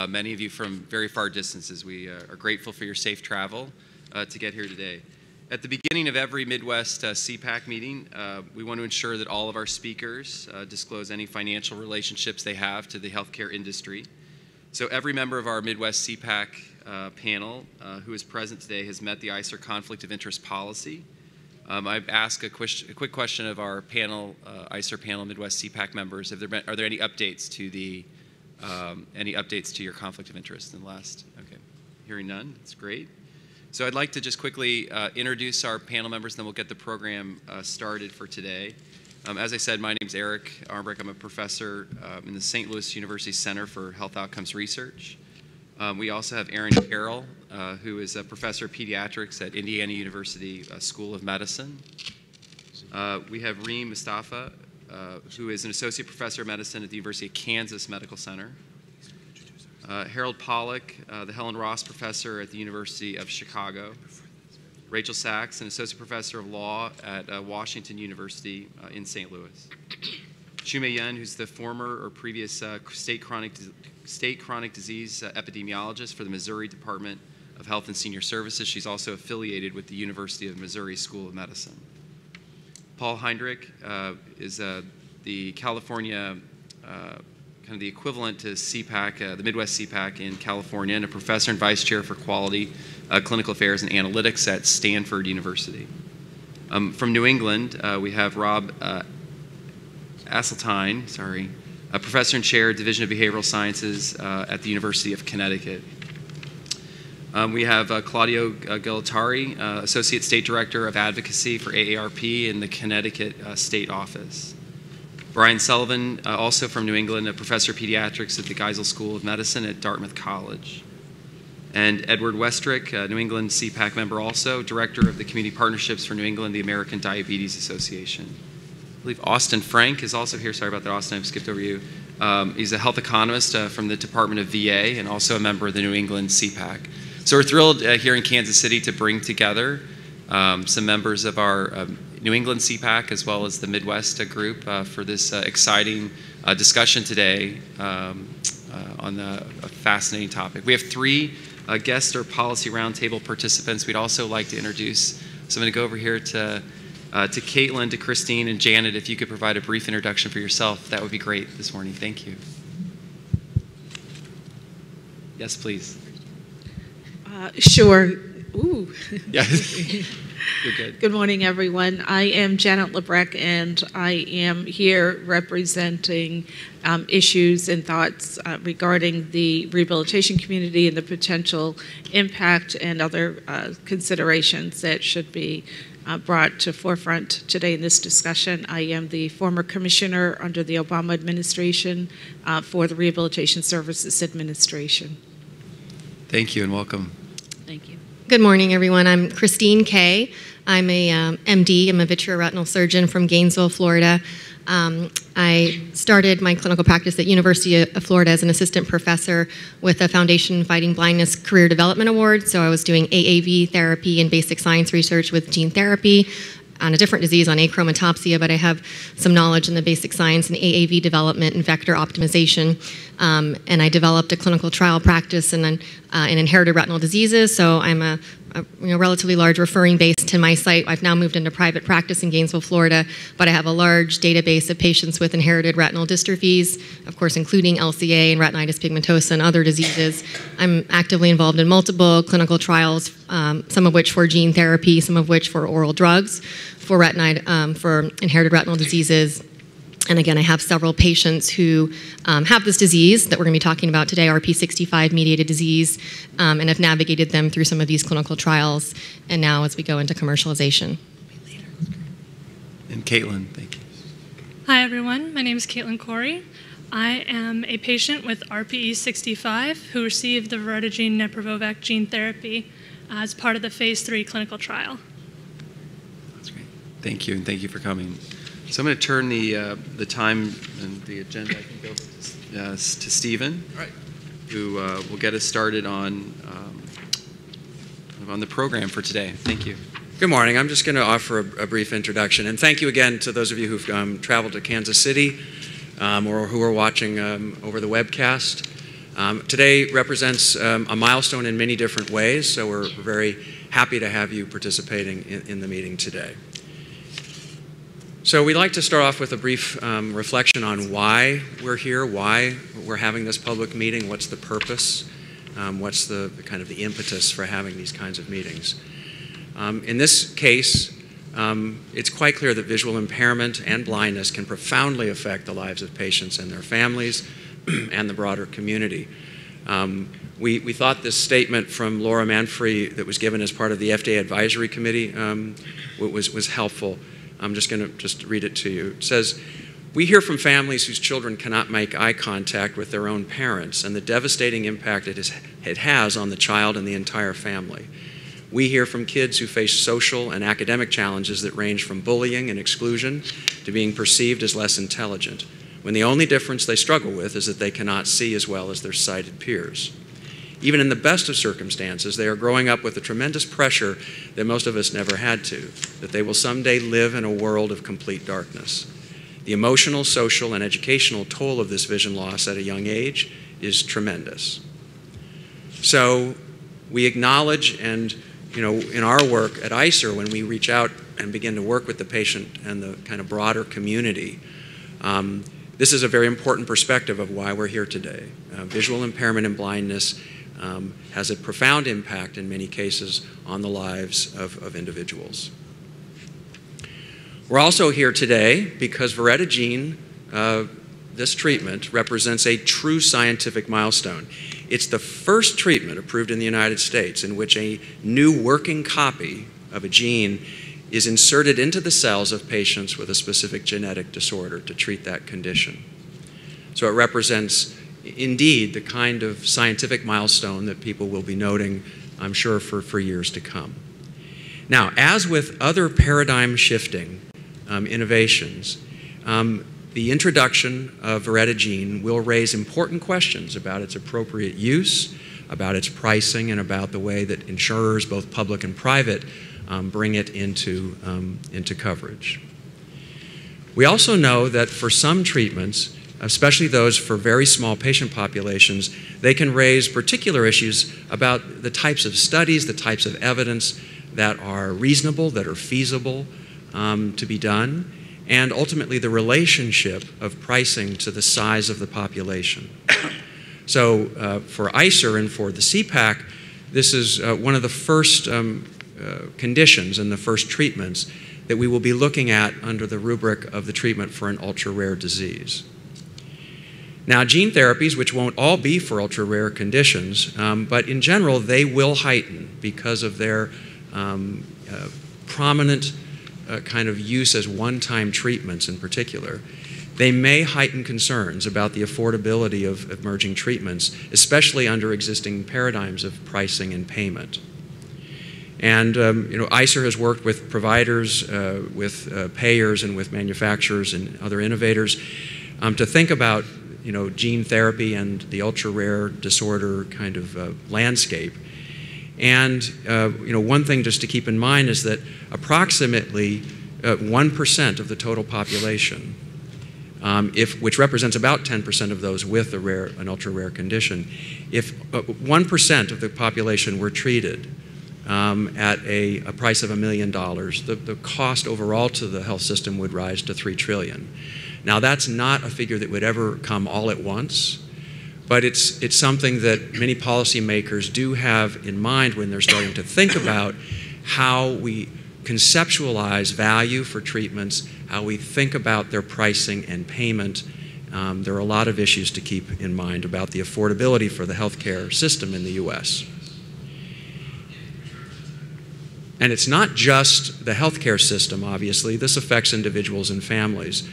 uh, many of you from very far distances. We uh, are grateful for your safe travel uh, to get here today. At the beginning of every Midwest uh, CEPAC meeting, uh, we want to ensure that all of our speakers uh, disclose any financial relationships they have to the healthcare industry. So every member of our Midwest CEPAC panel who is present today has met the ICER conflict of interest policy. Um, I've asked a, quick, a quick question of our panel, ICER panel Midwest CEPAC members. Have there been, are there any updates to the um, any updates to your conflict of interest in the last? Okay, hearing none. That's great. So I'd like to just quickly uh, introduce our panel members, and then we'll get the program uh, started for today. Um, as I said, my name is Eric Armbrecht. I'm a professor um, in the St. Louis University Center for Health Outcomes Research. Um, we also have Aaron Carroll, uh, who is a professor of pediatrics at Indiana University uh, School of Medicine. Uh, we have Reem Mustafa, uh, who is an associate professor of medicine at the University of Kansas Medical Center. Uh, Harold Pollack, uh, the Helen Ross Professor at the University of Chicago. Rachel Sachs, an Associate Professor of Law at uh, Washington University uh, in St. Louis. Shumei Yen, who's the former or previous state, chronic, state chronic disease epidemiologist for the Missouri Department of Health and Senior Services. She's also affiliated with the University of Missouri School of Medicine. Paul Heidenreich is the California kind of the equivalent to CEPAC, uh, the Midwest CEPAC in California, and a professor and vice chair for quality, uh, clinical affairs, and analytics at Stanford University. Um, from New England, uh, we have Rob uh, Aseltine, sorry, a professor and chair, Division of Behavioral Sciences uh, at the University of Connecticut. Um, we have uh, Claudio Gualtieri, Associate State Director of Advocacy for AARP in the Connecticut State Office. Brian Sullivan, uh, also from New England, a professor of pediatrics at the Geisel School of Medicine at Dartmouth College. And Edward Westrick, New England CEPAC member also, director of the Community Partnerships for New England, the American Diabetes Association. I believe Austin Frakt is also here. Sorry about that, Austin, I've skipped over you. Um, he's a health economist uh, from the Department of VA and also a member of the New England CEPAC. So we're thrilled uh, here in Kansas City to bring together um, some members of our um, New England CEPAC as well as the Midwest group uh, for this uh, exciting uh, discussion today um, on the, a fascinating topic. We have three guest or policy roundtable participants. We'd also like to introduce. So I'm going to go over here to uh, to Caitlin, to Christine, and Janet, if you could provide a brief introduction for yourself, that would be great this morning. Thank you. Yes, please. Uh, sure. Ooh. Yeah. You're good. Good morning, everyone. I am Janet LaBreck, and I am here representing um, issues and thoughts uh, regarding the rehabilitation community and the potential impact and other uh, considerations that should be uh, brought to forefront today in this discussion. I am the former commissioner under the Obama administration uh, for the Rehabilitation Services Administration. Thank you and welcome. Thank you. Good morning, everyone. I'm Christine Kay. I'm a um, MD. I'm a vitreoretinal surgeon from Gainesville, Florida. Um, I started my clinical practice at University of Florida as an assistant professor with a Foundation Fighting Blindness Career Development Award. So I was doing AAV therapy and basic science research with gene therapy on a different disease on achromatopsia, but I have some knowledge in the basic science and AAV development and vector optimization. Um, and I developed a clinical trial practice uh, in inherited retinal diseases. So I'm a a you know, relatively large referring base to my site. I've now moved into private practice in Gainesville, Florida, but I have a large database of patients with inherited retinal dystrophies, of course, including LCA and retinitis pigmentosa and other diseases. I'm actively involved in multiple clinical trials, um, some of which for gene therapy, some of which for oral drugs for retinite, um, for inherited retinal diseases and again, I have several patients who um, have this disease that we're going to be talking about today, RP65 mediated disease, um, and have navigated them through some of these clinical trials, and now as we go into commercialization. And Caitlin, thank you. Hi, everyone. My name is Caitlin Corey. I am a patient with RPE65 who received the Voretigene Neparvovec gene therapy as part of the phase three clinical trial. That's great. Thank you, and thank you for coming. So I'm going to turn the, uh, the time and the agenda, I think, over to, uh, to Stephen, right. who uh, will get us started on, um, on the program for today. Thank you. Good morning. I'm just going to offer a, a, brief introduction. And thank you again to those of you who've um, traveled to Kansas City um, or who are watching um, over the webcast. Um, today represents um, a milestone in many different ways, so we're very happy to have you participating in, in the meeting today. So we'd like to start off with a brief um, reflection on why we're here, why we're having this public meeting, what's the purpose, um, what's the, kind of the impetus for having these kinds of meetings. Um, in this case, um, it's quite clear that visual impairment and blindness can profoundly affect the lives of patients and their families and the broader community. Um, we, we thought this statement from Laura Manfrey that was given as part of the FDA Advisory Committee um, was, was helpful. I'm just going to just read it to you. It says, we hear from families whose children cannot make eye contact with their own parents and the devastating impact it, is, it has on the child and the entire family. We hear from kids who face social and academic challenges that range from bullying and exclusion to being perceived as less intelligent, when the only difference they struggle with is that they cannot see as well as their sighted peers. Even in the best of circumstances, they are growing up with a tremendous pressure that most of us never had to, that they will someday live in a world of complete darkness. The emotional, social, and educational toll of this vision loss at a young age is tremendous. So we acknowledge and, you know, in our work at ICER, when we reach out and begin to work with the patient and the kind of broader community, um, this is a very important perspective of why we're here today. Uh, visual impairment and blindness um, has a profound impact in many cases on the lives of, of individuals. We're also here today because Voretigene, uh, this treatment, represents a true scientific milestone. It's the first treatment approved in the United States in which a new working copy of a gene is inserted into the cells of patients with a specific genetic disorder to treat that condition. So it represents indeed the kind of scientific milestone that people will be noting, I'm sure, for, for years to come. Now, as with other paradigm shifting um, innovations, um, the introduction of Voretigene will raise important questions about its appropriate use, about its pricing, and about the way that insurers, both public and private, um, bring it into, um, into coverage. We also know that for some treatments, especially those for very small patient populations, they can raise particular issues about the types of studies, the types of evidence that are reasonable, that are feasible um, to be done, and ultimately the relationship of pricing to the size of the population. so uh, for ICER and for the CEPAC, this is uh, one of the first um, uh, conditions and the first treatments that we will be looking at under the rubric of the treatment for an ultra rare disease. Now, gene therapies, which won't all be for ultra rare conditions, um, but in general, they will heighten because of their um, uh, prominent uh, kind of use as one time treatments in particular. They may heighten concerns about the affordability of emerging treatments, especially under existing paradigms of pricing and payment. And um, you know, ICER has worked with providers, uh, with uh, payers, and with manufacturers and other innovators um, to think about you know, gene therapy and the ultra rare disorder kind of uh, landscape. And uh, you know, one thing just to keep in mind is that approximately uh, 1% of the total population, um, if, which represents about 10% of those with a rare, an ultra rare condition, if 1% uh, of the population were treated um, at a, a, price of a million dollars, the, the cost overall to the health system would rise to three trillion. Now, that's not a figure that would ever come all at once, but it's, it's something that many policymakers do have in mind when they're starting to think about how we conceptualize value for treatments, how we think about their pricing and payment. Um, there are a lot of issues to keep in mind about the affordability for the healthcare system in the U.S. And it's not just the healthcare system, obviously. This affects individuals and families.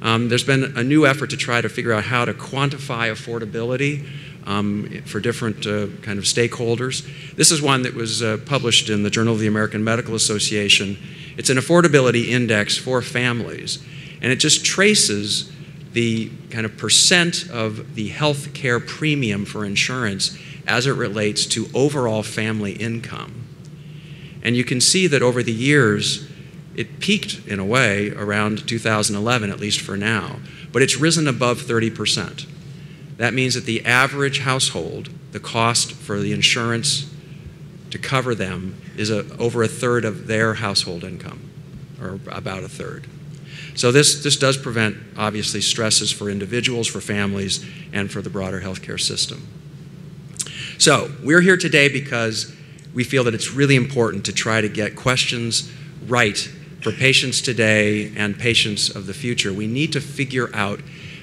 Um, there's been a new effort to try to figure out how to quantify affordability um, for different uh, kind of stakeholders. This is one that was uh, published in the Journal of the American Medical Association. It's an affordability index for families, and it just traces the kind of percent of the health care premium for insurance as it relates to overall family income. And you can see that over the years, it peaked in a way around 2011, at least for now, but it's risen above 30%. That means that the average household, the cost for the insurance to cover them is a, over a third of their household income, or about a third. So this, this does prevent, obviously, stresses for individuals, for families, and for the broader healthcare system. So we're here today because we feel that it's really important to try to get questions right for patients today and patients of the future. We need to figure out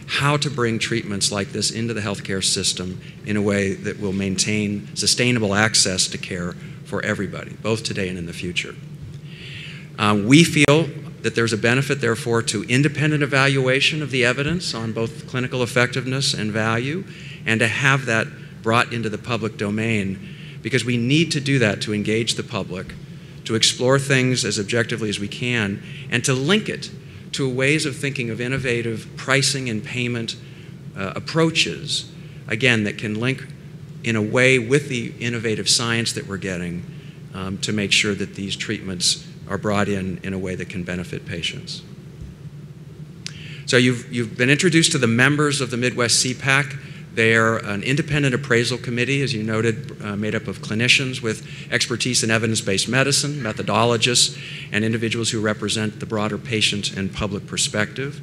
how to bring treatments like this into the healthcare system in a way that will maintain sustainable access to care for everybody, both today and in the future. Uh, we feel that there's a benefit, therefore, to independent evaluation of the evidence on both clinical effectiveness and value, and to have that brought into the public domain, because we need to do that to engage the public, to explore things as objectively as we can, and to link it to ways of thinking of innovative pricing and payment uh, approaches, again, that can link in a way with the innovative science that we're getting um, to make sure that these treatments are brought in in a way that can benefit patients. So you've, you've been introduced to the members of the Midwest CEPAC. They are an independent appraisal committee, as you noted, uh, made up of clinicians with expertise in evidence based medicine, methodologists, and individuals who represent the broader patient and public perspective.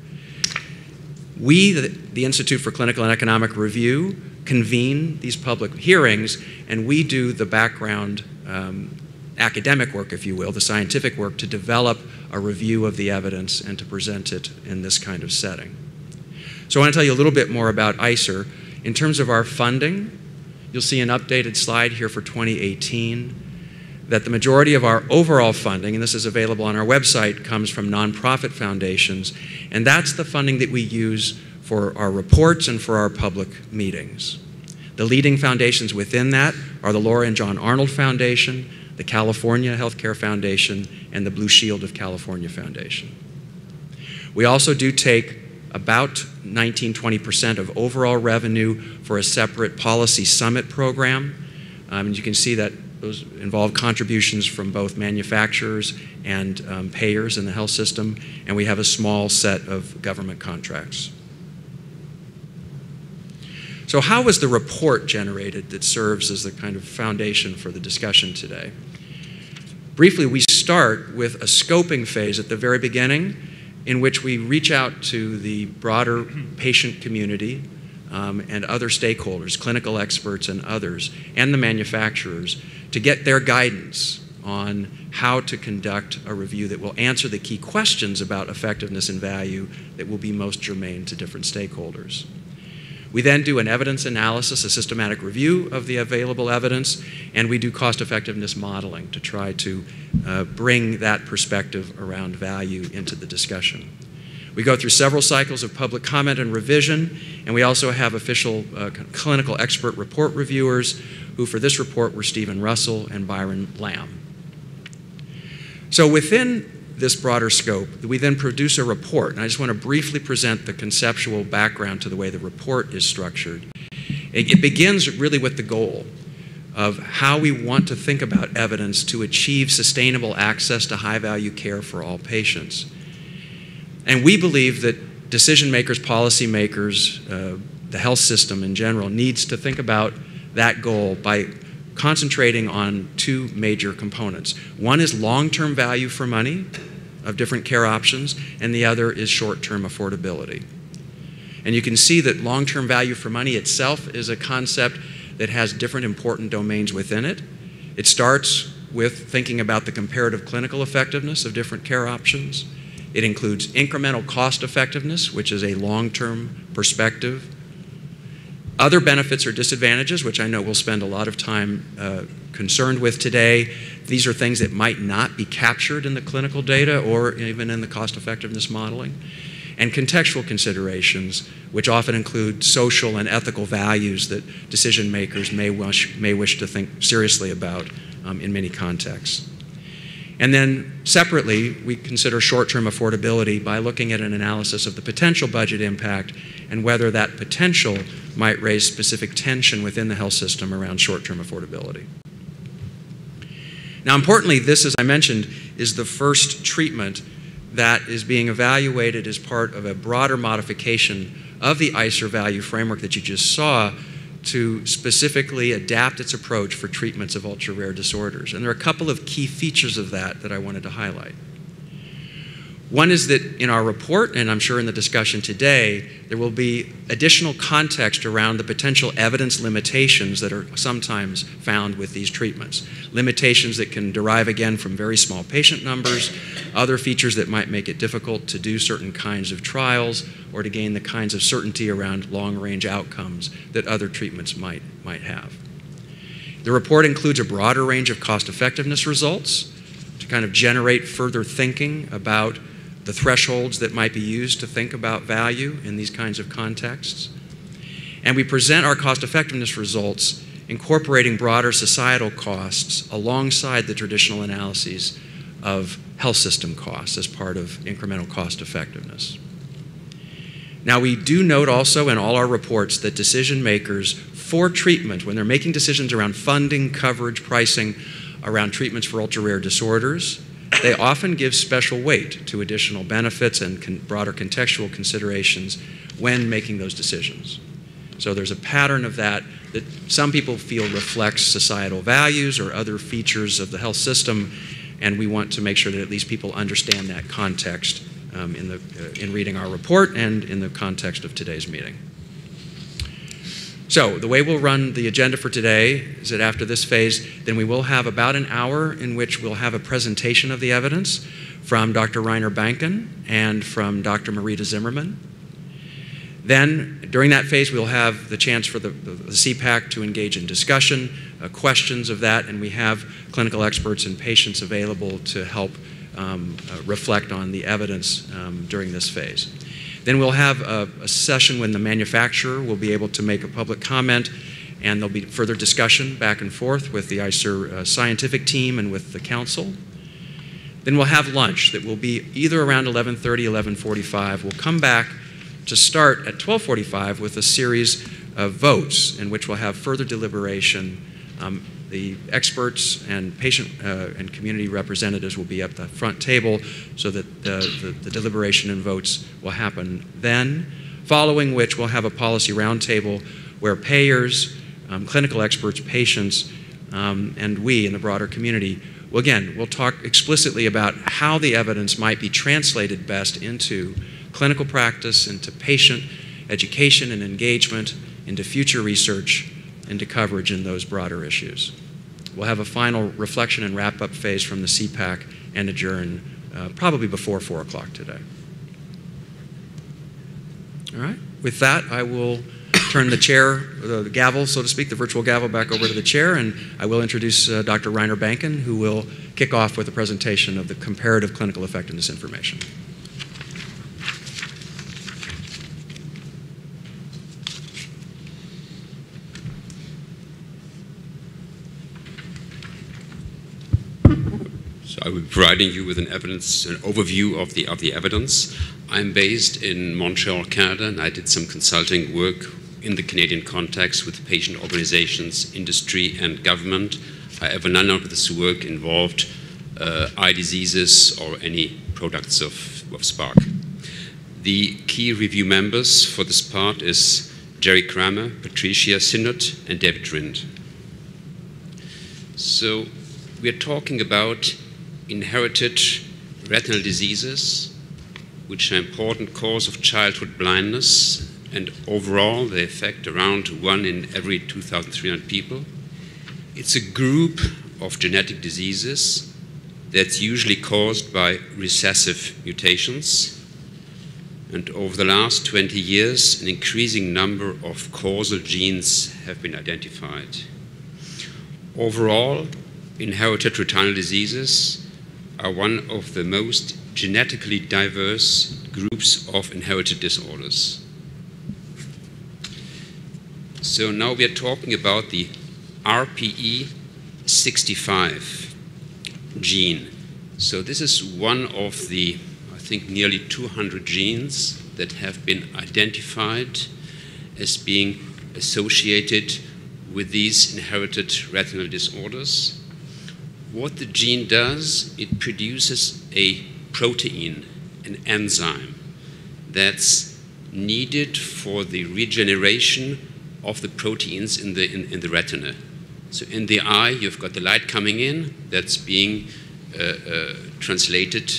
We, the, the Institute for Clinical and Economic Review, convene these public hearings, and we do the background um, academic work, if you will, the scientific work, to develop a review of the evidence and to present it in this kind of setting. So I want to tell you a little bit more about ICER. In terms of our funding, you'll see an updated slide here for 2018 that the majority of our overall funding, and this is available on our website, comes from nonprofit foundations, and that's the funding that we use for our reports and for our public meetings. The leading foundations within that are the Laura and John Arnold Foundation, the California Healthcare Foundation, and the Blue Shield of California Foundation. We also do take about 19 20% of overall revenue for a separate policy summit program. Um, and you can see that those involve contributions from both manufacturers and um, payers in the health system, and we have a small set of government contracts. So, how was the report generated that serves as the kind of foundation for the discussion today? Briefly, we start with a scoping phase at the very beginning in which we reach out to the broader patient community um, and other stakeholders, clinical experts and others, and the manufacturers to get their guidance on how to conduct a review that will answer the key questions about effectiveness and value that will be most germane to different stakeholders. We then do an evidence analysis, a systematic review of the available evidence, and we do cost effectiveness modeling to try to uh, bring that perspective around value into the discussion. We go through several cycles of public comment and revision, and we also have official uh, clinical expert report reviewers, who for this report were Stephen Russell and Byron Lam. So within this broader scope, we then produce a report. And I just want to briefly present the conceptual background to the way the report is structured. It, begins really with the goal of how we want to think about evidence to achieve sustainable access to high value care for all patients. And we believe that decision makers, policymakers, uh, the health system in general needs to think about that goal by concentrating on two major components. One is long term value for money, of different care options, and the other is short term affordability. And you can see that long term value for money itself is a concept that has different important domains within it. It starts with thinking about the comparative clinical effectiveness of different care options. It includes incremental cost effectiveness, which is a long term perspective. Other benefits or disadvantages, which I know we'll spend a lot of time uh, concerned with today, these are things that might not be captured in the clinical data or even in the cost effectiveness modeling. And contextual considerations, which often include social and ethical values that decision makers may wish, may wish to think seriously about um, in many contexts. And then separately, we consider short term affordability by looking at an analysis of the potential budget impact and whether that potential might raise specific tension within the health system around short term affordability. Now, importantly, this, as I mentioned, is the first treatment that is being evaluated as part of a broader modification of the ICER value framework that you just saw to specifically adapt its approach for treatments of ultra rare disorders. And there are a couple of key features of that that I wanted to highlight. One is that in our report, and I'm sure in the discussion today, there will be additional context around the potential evidence limitations that are sometimes found with these treatments. Limitations that can derive again from very small patient numbers, other features that might make it difficult to do certain kinds of trials or to gain the kinds of certainty around long range outcomes that other treatments might, might have. The report includes a broader range of cost effectiveness results to kind of generate further thinking about the thresholds that might be used to think about value in these kinds of contexts. And we present our cost effectiveness results incorporating broader societal costs alongside the traditional analyses of health system costs as part of incremental cost effectiveness. Now, we do note also in all our reports that decision makers for treatment, when they're making decisions around funding, coverage, pricing, around treatments for ultra rare disorders, they often give special weight to additional benefits and con- broader contextual considerations when making those decisions. So there's a pattern of that that some people feel reflects societal values or other features of the health system, and we want to make sure that at least people understand that context um, in, the, uh, in reading our report and in the context of today's meeting. So, the way we'll run the agenda for today is that after this phase, then we will have about an hour in which we'll have a presentation of the evidence from Dr. Reiner Banken and from Dr. Marita Zimmermann. Then, during that phase, we'll have the chance for the, the, CEPAC to engage in discussion, uh, questions of that, and we have clinical experts and patients available to help um, uh, reflect on the evidence um, during this phase. Then we'll have a, a, session when the manufacturer will be able to make a public comment, and there'll be further discussion back and forth with the ICER uh, scientific team and with the council. Then we'll have lunch that will be either around 11:30, 11:45. We'll come back to start at 12:45 with a series of votes in which we'll have further deliberation. Um, the experts and patient uh, and community representatives will be at the front table so that the, the, the, deliberation and votes will happen. Then, following which we'll have a policy roundtable where payers, um, clinical experts, patients, um, and we in the broader community well, again, we'll talk explicitly about how the evidence might be translated best into clinical practice, into patient education and engagement, into future research, into coverage in those broader issues. We'll have a final reflection and wrap up phase from the CEPAC and adjourn uh, probably before 4 o'clock today. All right, with that, I will turn the chair, the gavel, so to speak, the virtual gavel back over to the chair, and I will introduce uh, Dr. Reiner Banken, who will kick off with a presentation of the comparative clinical effectiveness information. So I will be providing you with an evidence, an overview of the of the evidence. I'm based in Montreal, Canada, and I did some consulting work in the Canadian context with patient organizations, industry, and government. However, none of this work involved uh, eye diseases or any products of, of Spark. The key review members for this part is Jerry Kramer, Patricia Synnott, and David Rind. So we are talking about inherited retinal diseases, which are an important cause of childhood blindness, and overall they affect around one in every 2,300 people. It's a group of genetic diseases that's usually caused by recessive mutations. And over the last 20 years, an increasing number of causal genes have been identified. Overall, inherited retinal diseases are one of the most genetically diverse groups of inherited disorders. So now we are talking about the RPE65 gene. So this is one of the, I think, nearly 200 genes that have been identified as being associated with these inherited retinal disorders what the gene does, it produces a protein, an enzyme, that's needed for the regeneration of the proteins in the, in, in the retina. So in the eye, you've got the light coming in that's being uh, uh, translated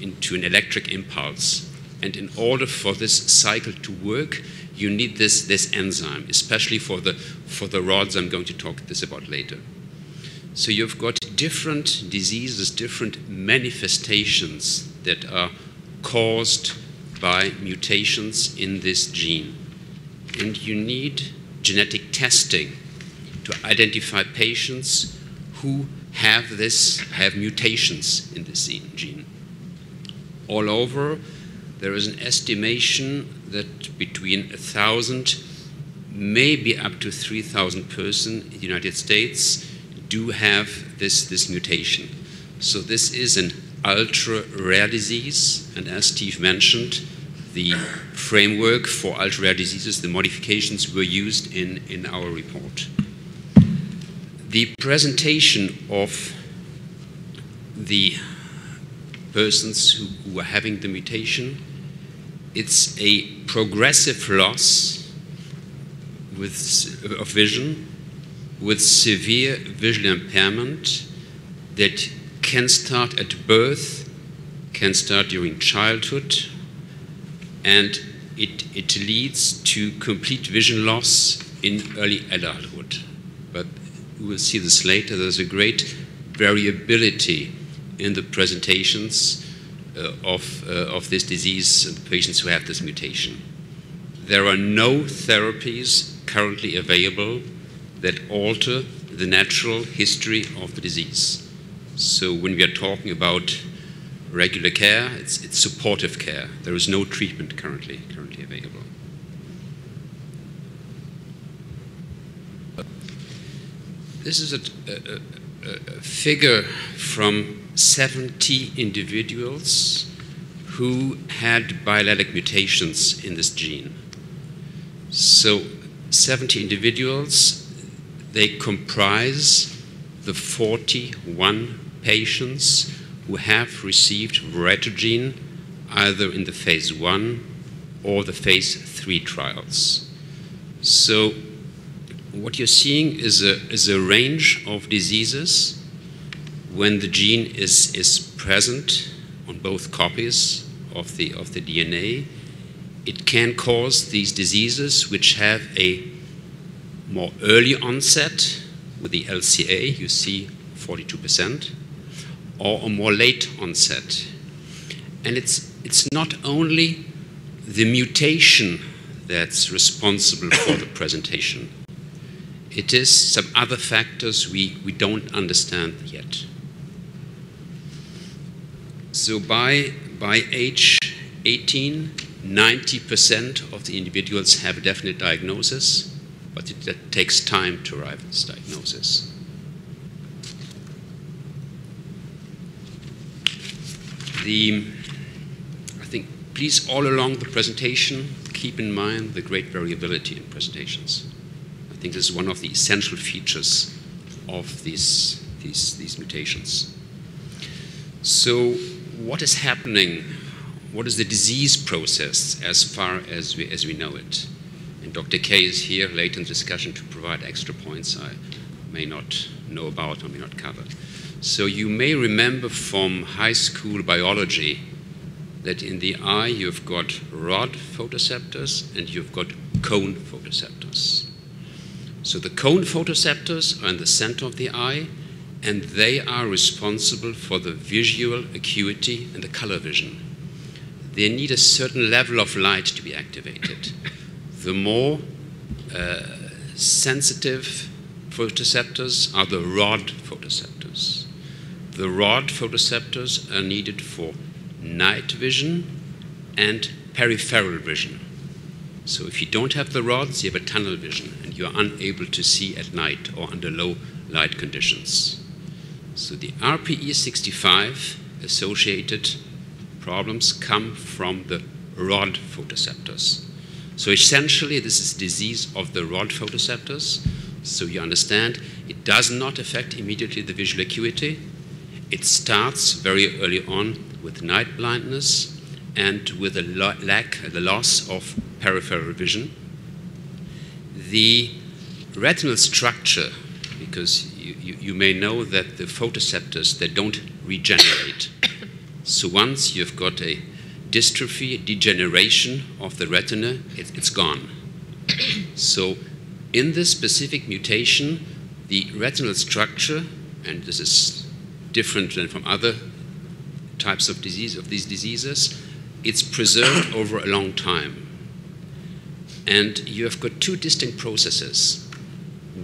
into an electric impulse. And in order for this cycle to work, you need this, this enzyme, especially for the, for the rods I'm going to talk this about later. So you've got different diseases, different manifestations that are caused by mutations in this gene. And you need genetic testing to identify patients who have this, have mutations in this gene. All over, there is an estimation that between 1,000, maybe up to 3,000 persons in the United States do have this, this mutation. So this is an ultra rare disease, and as Steve mentioned, the framework for ultra rare diseases, the modifications were used in, in our report. The presentation of the persons who, who are having the mutation, it's a progressive loss with, of vision with severe visual impairment that can start at birth, can start during childhood, and it, it leads to complete vision loss in early adulthood. But we will see this later. There's a great variability in the presentations uh, of, uh, of this disease in patients who have this mutation. There are no therapies currently available that alter the natural history of the disease. So when we are talking about regular care, it's, it's supportive care. There is no treatment currently, currently available. This is a, a, a, figure from 70 individuals who had biallelic mutations in this gene. So 70 individuals they comprise the 41 patients who have received voretigene either in the phase 1 or the phase 3 trials. So what you're seeing is a, is a range of diseases when the gene is, is present on both copies of the, of the DNA. It can cause these diseases which have a more early onset with the LCA, you see 42%, or a more late onset. And it's, it's not only the mutation that's responsible for the presentation. It is some other factors we, we don't understand yet. So by, by age 18, 90% of the individuals have a definite diagnosis but it, it takes time to arrive at this diagnosis. The, I think, please all along the presentation keep in mind the great variability in presentations. I think this is one of the essential features of these, these, these mutations. So, what is happening? What is the disease process as far as we, as we know it? Dr. Kay is here late in the discussion to provide extra points I may not know about or may not cover. So you may remember from high school biology that in the eye you've got rod photoreceptors and you've got cone photoreceptors. So the cone photoreceptors are in the center of the eye and they are responsible for the visual acuity and the color vision. They need a certain level of light to be activated the more uh, sensitive photoreceptors are the rod photoreceptors. The rod photoreceptors are needed for night vision and peripheral vision. So if you don't have the rods, you have a tunnel vision and you're unable to see at night or under low light conditions. So the RPE65 associated problems come from the rod photoreceptors. So essentially, this is disease of the rod photoreceptors. So you understand, it does not affect immediately the visual acuity. It starts very early on with night blindness, and with a lack, the loss of peripheral vision. The retinal structure, because you, you, you may know that the photoreceptors, they don't regenerate. so once you've got a dystrophy, degeneration of the retina, it, it's gone. so in this specific mutation, the retinal structure, and this is different than from other types of disease of these diseases, it's preserved over a long time. And you have got two distinct processes.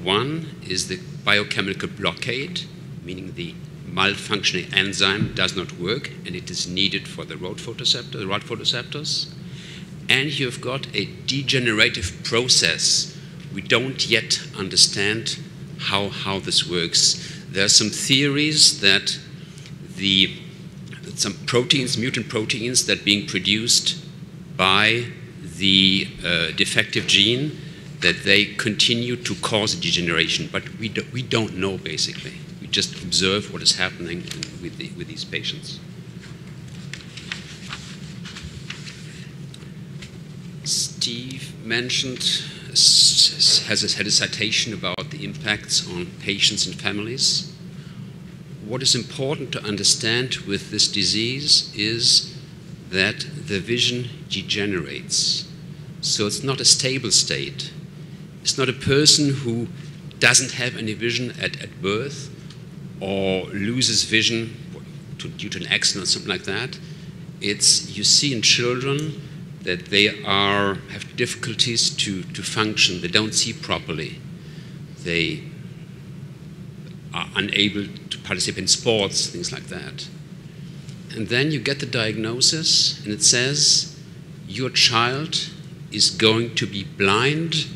One is the biochemical blockade, meaning the malfunctioning enzyme does not work and it is needed for the rod photoreceptor, the rod photoreceptors. And you've got a degenerative process. We don't yet understand how, how this works. There are some theories that the some proteins, mutant proteins, that being produced by the uh, defective gene, that they continue to cause degeneration. But we, do, we don't know, basically. Just observe what is happening with, the, with these patients. Steve mentioned, has had a citation about the impacts on patients and families what is important to understand with this disease is that the vision degenerates. So it's not a stable state. It's not a person who doesn't have any vision at, at birth or loses vision due to an accident or something like that. It's you see in children that they are have difficulties to, to function. They don't see properly. They are unable to participate in sports, things like that. And then you get the diagnosis, and it says your child is going to be blind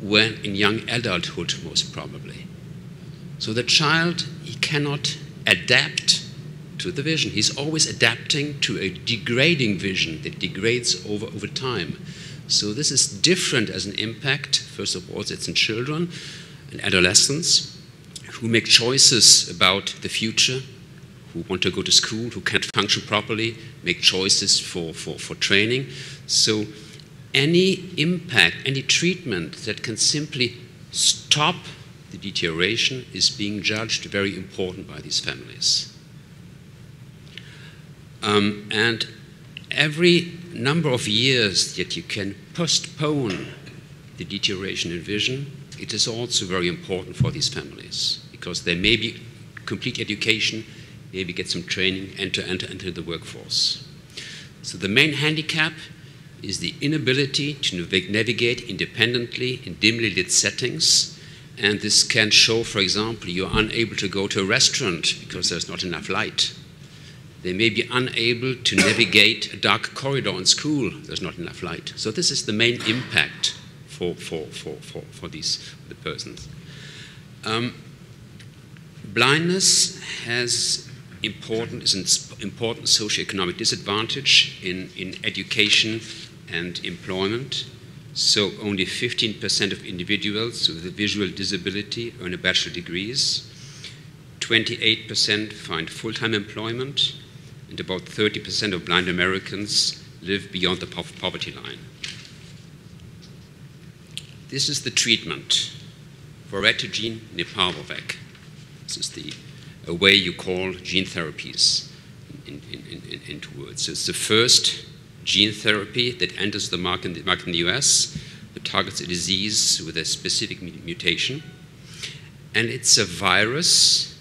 when in young adulthood, most probably. So the child, he cannot adapt to the vision. He's always adapting to a degrading vision that degrades over, over time. So this is different as an impact. First of all, it's in children and adolescents who make choices about the future, who want to go to school, who can't function properly, make choices for, for, for training. So, any impact, any treatment that can simply stop the deterioration is being judged very important by these families. Um, and every number of years that you can postpone the deterioration in vision, it is also very important for these families because they may be complete education, maybe get some training, and to enter into the workforce. So the main handicap is the inability to navigate independently in dimly lit settings. And this can show, for example, you're unable to go to a restaurant because there's not enough light. They may be unable to navigate a dark corridor in school, there's not enough light. So this is the main impact for, for, for, for, for these the persons. Um, Blindness has important, is an important socioeconomic disadvantage in, in education and employment. So only 15% of individuals with a visual disability earn a bachelor degrees. 28% find full-time employment, and about 30% of blind Americans live beyond the poverty line. This is the treatment for Voretigene Neparvovec. This is the a way you call gene therapies in, in, in, into words. It's the first gene therapy that enters the market, the market in the US that targets a disease with a specific mutation. And it's a virus,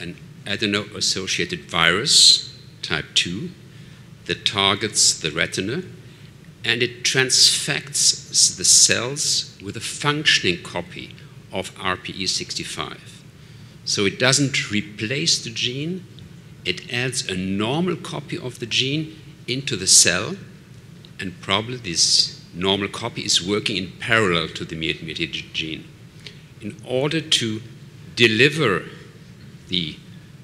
an adeno-associated virus, type 2, that targets the retina and it transfects the cells with a functioning copy of RPE65. So it doesn't replace the gene, it adds a normal copy of the gene into the cell, and probably this normal copy is working in parallel to the mutated gene. In order to deliver the,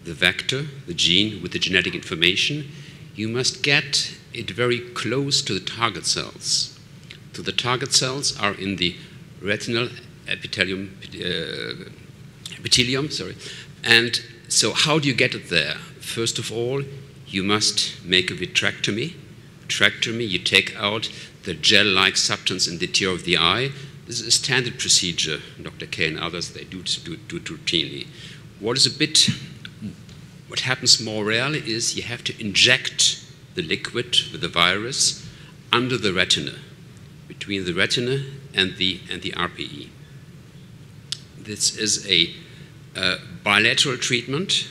the vector, the gene, with the genetic information, you must get it very close to the target cells. So the target cells are in the retinal epithelium. Uh, epithelium, sorry. And so how do you get it there? First of all, you must make a vitrectomy vitrectomy, you take out the gel-like substance in the tear of the eye. This is a standard procedure. Dr. Kay and others, they do, do, do it routinely. What is a bit, what happens more rarely is you have to inject the liquid with the virus under the retina, between the retina and the, and the RPE. This is a uh, bilateral treatment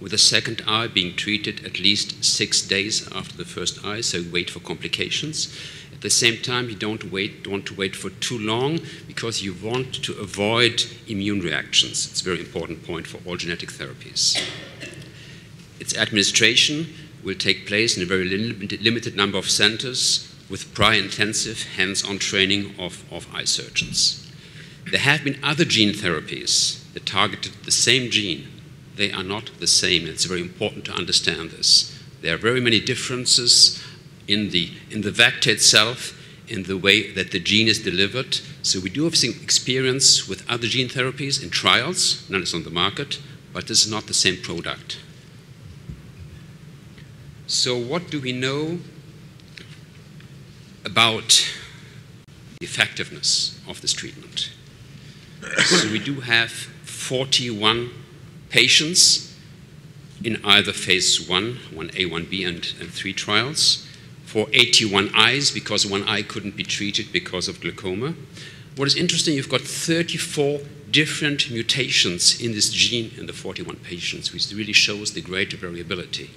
with the second eye being treated at least six days after the first eye, so wait for complications. At the same time, you don't wait, don't want to wait for too long because you want to avoid immune reactions. It's a very important point for all genetic therapies. Its administration will take place in a very limited number of centers with prior intensive hands-on training of, of eye surgeons. There have been other gene therapies that targeted the same gene they are not the same. It's very important to understand this. There are very many differences in the, in the vector itself, in the way that the gene is delivered. So we do have some experience with other gene therapies in trials, none is on the market, but this is not the same product. So what do we know about the effectiveness of this treatment? so we do have 41 patients in either phase 1, 1A, 1B, and, and 3 trials for 81 eyes because one eye couldn't be treated because of glaucoma. What is interesting, you've got 34 different mutations in this gene in the 41 patients, which really shows the great variability.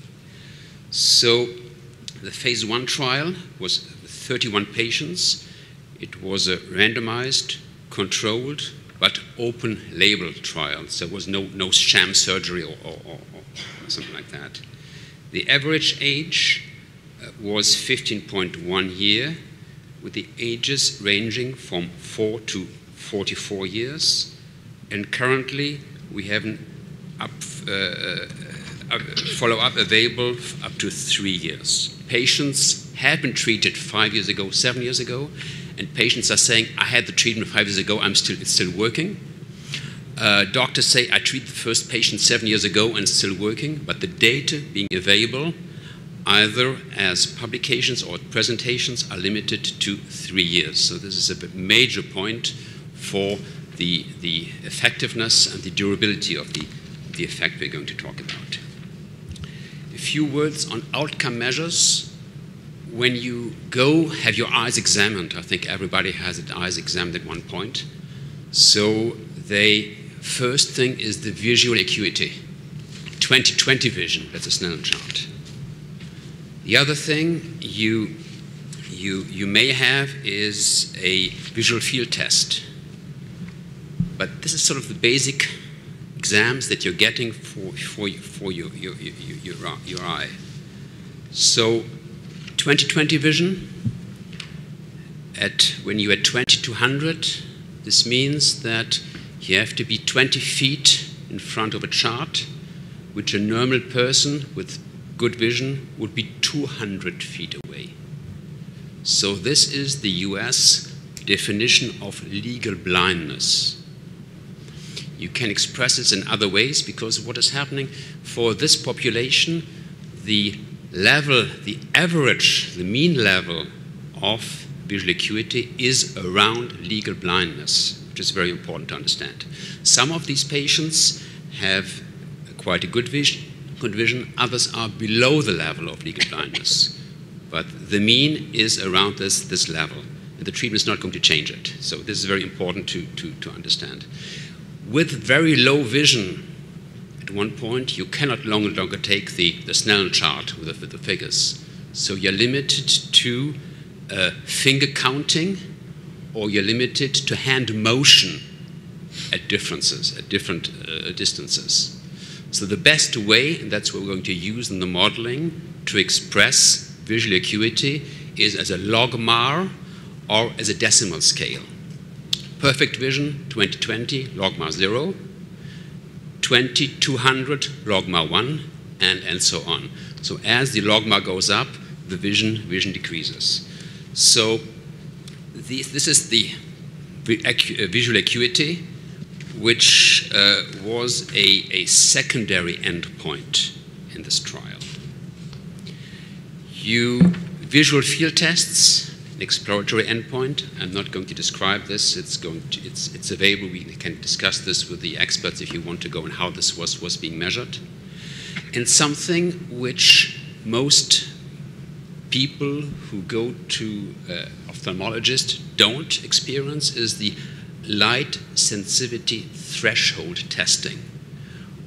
So the phase 1 trial was 31 patients. It was a randomized, controlled, but open label trials. There was no, no sham surgery or, or, or, or something like that. The average age uh, was 15.1 year, with the ages ranging from 4 to 44 years. And currently, we have an up, uh, uh, follow-up available up to three years. Patients had been treated five years ago, seven years ago, and patients are saying, I had the treatment five years ago, I'm still, it's still working. Uh, doctors say, I treated the first patient seven years ago and it's still working, but the data being available, either as publications or presentations, are limited to three years. So this is a major point for the, the effectiveness and the durability of the, the effect we're going to talk about. A few words on outcome measures when you go have your eyes examined, I think everybody has its eyes examined at one point. So the first thing is the visual acuity. 20/20 vision, that's a Snellen chart. The other thing you, you, you may have is a visual field test. But this is sort of the basic exams that you're getting for, for, for your, your, your, your, your eye. So 2020 vision, at, when you're at 20 to 100, this means that you have to be 20 feet in front of a chart, which a normal person with good vision would be 200 feet away. So this is the US definition of legal blindness. You can express this in other ways because what is happening for this population, the level, the average, the mean level of visual acuity is around legal blindness, which is very important to understand. Some of these patients have quite a good vision, good vision, others are below the level of legal blindness. But the mean is around this, this level, and the treatment is not going to change it. So this is very important to, to, to understand. With very low vision, one point, you cannot longer take the, the Snellen chart with the, with the figures. So you're limited to uh, finger counting or you're limited to hand motion at differences, at different uh, distances. So the best way, and that's what we're going to use in the modeling to express visual acuity, is as a logmar or as a decimal scale. Perfect vision, 2020, logmar 0. 2200 logmar 1, and, and so on. So as the logmar goes up, the vision, vision decreases. So this is the uh, visual acuity, which uh, was a, a secondary endpoint in this trial. You, visual field tests, an exploratory endpoint. I'm not going to describe this. It's, going to, it's, it's available. We can discuss this with the experts if you want to go and how this was, was being measured. And something which most people who go to uh, ophthalmologist don't experience is the light sensitivity threshold testing,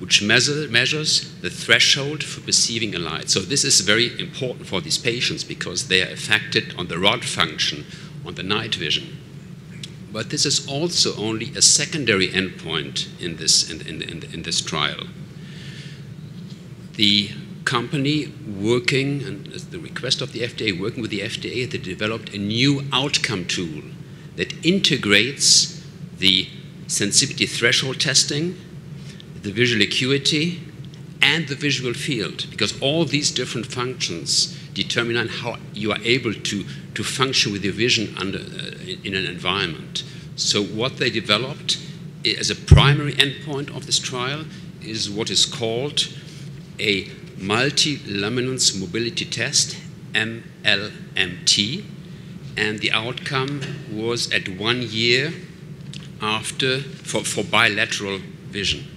which measure, measures the threshold for perceiving a light. So this is very important for these patients because they are affected on the rod function on the night vision. But this is also only a secondary endpoint in this, in, in, in, in this trial. The company working, and at the request of the FDA, working with the FDA, they developed a new outcome tool that integrates the sensitivity threshold testing, the visual acuity, and the visual field, because all these different functions determine how you are able to, to function with your vision under, uh, in an environment. So, what they developed as a primary endpoint of this trial is what is called a multi-luminance mobility test, MLMT, and the outcome was at one year after for, for bilateral vision.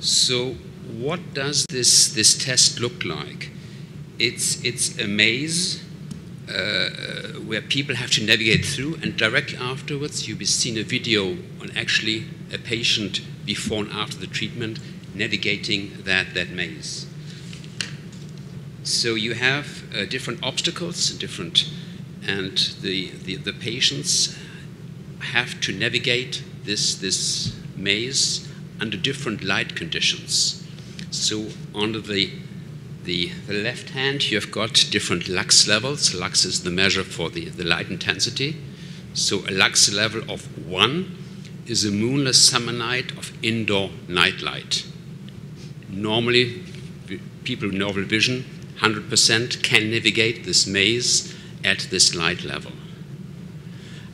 So what does this, this test look like? It's, it's a maze uh, where people have to navigate through, and directly afterwards, you'll be seeing a video on actually a patient before and after the treatment navigating that, that maze. So you have uh, different obstacles, different, and the, the, the, patients have to navigate this, this maze under different light conditions. So on the, the, the left hand, you have got different lux levels. Lux is the measure for the, the light intensity. So a lux level of one is a moonless summer night of indoor night light. Normally, people with normal vision 100% can navigate this maze at this light level.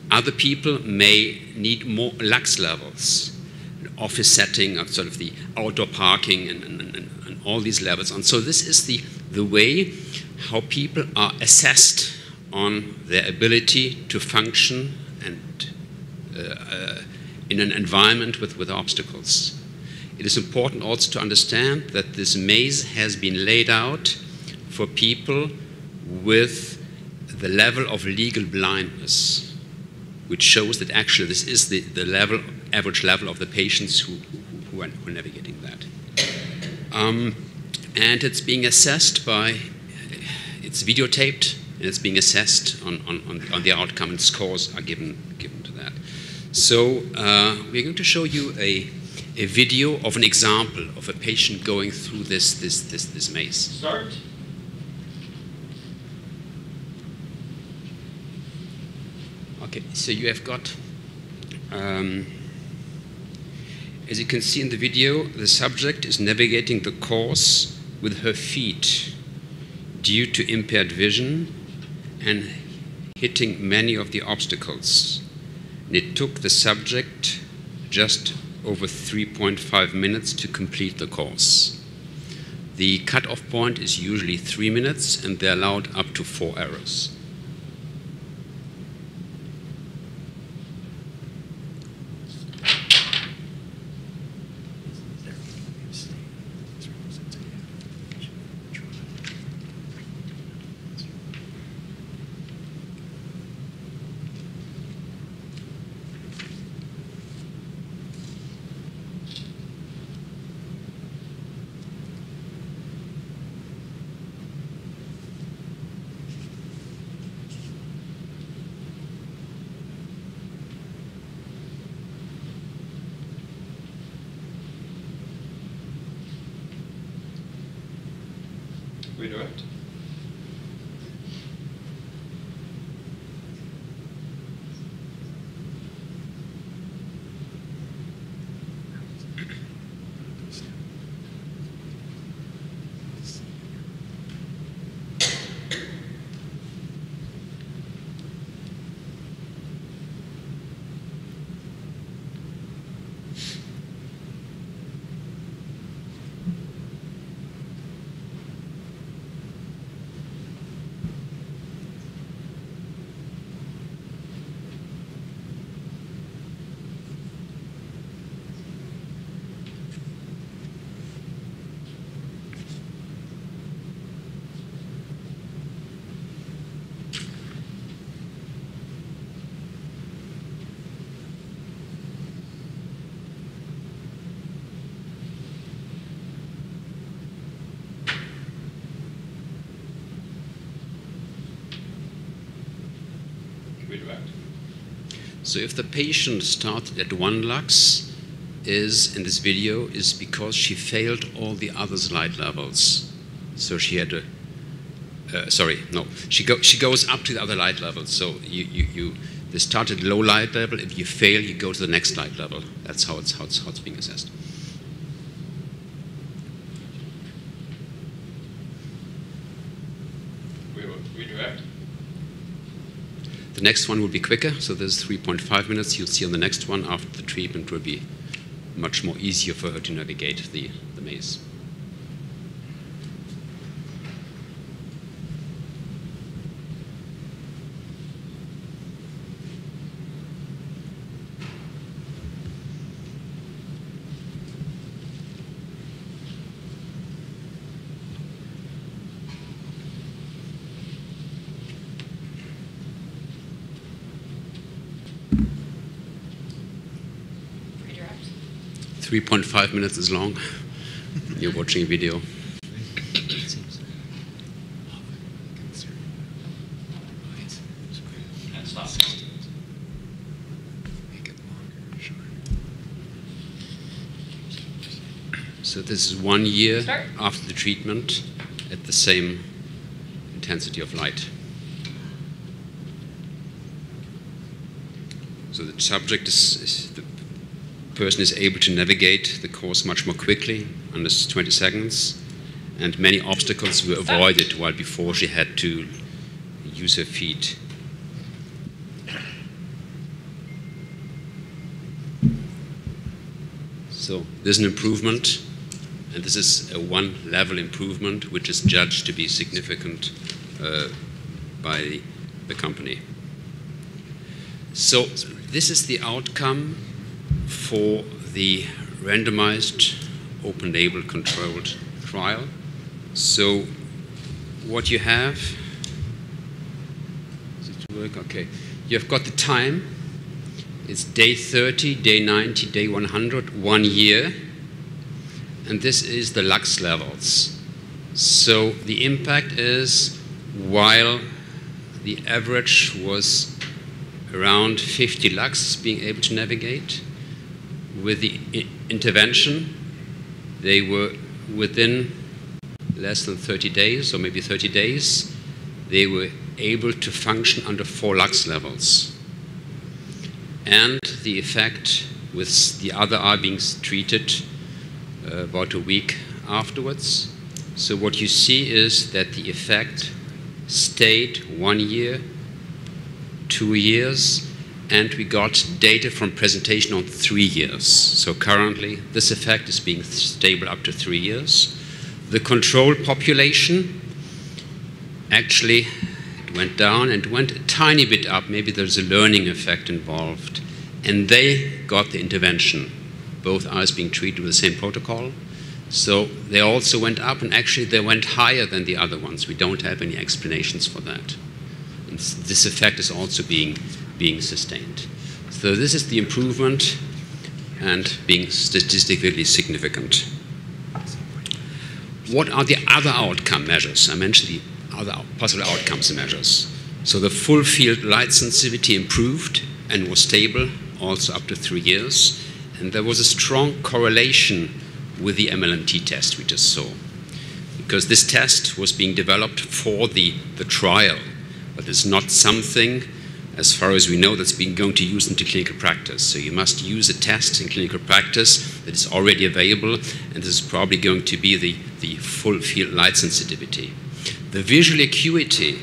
Other people may need more lux levels, office setting, of sort of the outdoor parking, and, and, and, and all these levels. And so this is the, the way how people are assessed on their ability to function and uh, uh, in an environment with, with obstacles. It is important also to understand that this maze has been laid out for people with the level of legal blindness, which shows that actually this is the, the level, average level of the patients who, who, are, who are, navigating that. Um, and it's being assessed by, it's videotaped, and it's being assessed on, on, on, on the outcome, and scores are given, given to that. So uh, we're going to show you a, a video of an example of a patient going through this, this, this, this maze. Start. Okay, so you have got, um, as you can see in the video, the subject is navigating the course with her feet due to impaired vision and hitting many of the obstacles. And it took the subject just over 3.5 minutes to complete the course. The cutoff point is usually three minutes, and they're allowed up to four errors. So if the patient started at one lux, is in this video is because she failed all the other light levels. So she had a uh, sorry, no, she go, she goes up to the other light levels. So you you you they start at low light level. If you fail, you go to the next light level. That's how it's how it's, how it's being assessed. Redirect. The next one will be quicker, so there's 3.5 minutes. You'll see on the next one after the treatment will be much more easier for her to navigate the, the maze. 3.5 minutes is long. You're watching a video. So this is one year Start. after the treatment at the same intensity of light. So the subject is, is the person is able to navigate the course much more quickly, under 20 seconds, and many obstacles were avoided while before she had to use her feet. So there's an improvement, and this is a one level improvement, which is judged to be significant uh, by the company. So this is the outcome for the randomized open label controlled trial. So what you have is it work? Okay. You've got the time. It's day 30, day 90, day 100, one year. And this is the lux levels. So the impact is while the average was around 50 lux being able to navigate. With the intervention, they were within less than 30 days, or maybe 30 days, they were able to function under four lux levels. And the effect with the other eye being treated uh, about a week afterwards. So, what you see is that the effect stayed one year two years, and we got data from presentation on three years. So currently, this effect is being stable up to three years. The control population actually it went down and went a tiny bit up. Maybe there's a learning effect involved. And they got the intervention, both eyes being treated with the same protocol. So they also went up, and actually they went higher than the other ones. We don't have any explanations for that. And this effect is also being, being sustained. So this is the improvement and being statistically significant. What are the other outcome measures? I mentioned the other possible outcomes and measures. So the full field light sensitivity improved and was stable also up to three years. And there was a strong correlation with the MLMT test we just saw. Because this test was being developed for the, the trial, but it's not something, as far as we know, that's been going to use into clinical practice. So you must use a test in clinical practice that is already available, and this is probably going to be the, the full field light sensitivity. The visual acuity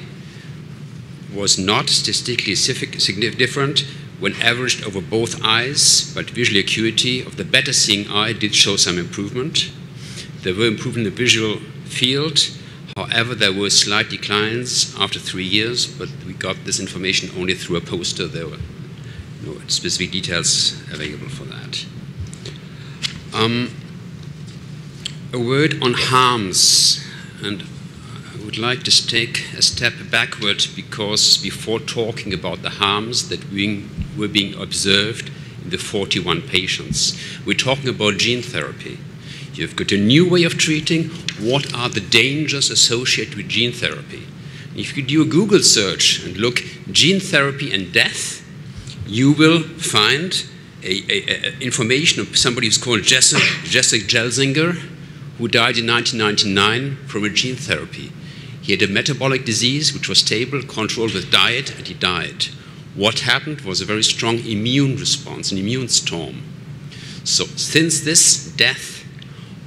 was not statistically significant different when averaged over both eyes, but visual acuity of the better seeing eye did show some improvement. There were improvements in the visual field. However, there were slight declines after three years, but we got this information only through a poster. There were no specific details available for that. Um, a word on harms, and I would like to take a step backward because before talking about the harms that were being observed in the 41 patients, we're talking about gene therapy. You've got a new way of treating. What are the dangers associated with gene therapy? If you do a Google search and look gene therapy and death, you will find a, a, a information of somebody who's called Jesse, Jesse Gelsinger, who died in 1999 from a gene therapy. He had a metabolic disease which was stable, controlled with diet, and he died. What happened was a very strong immune response, an immune storm. So, since this death,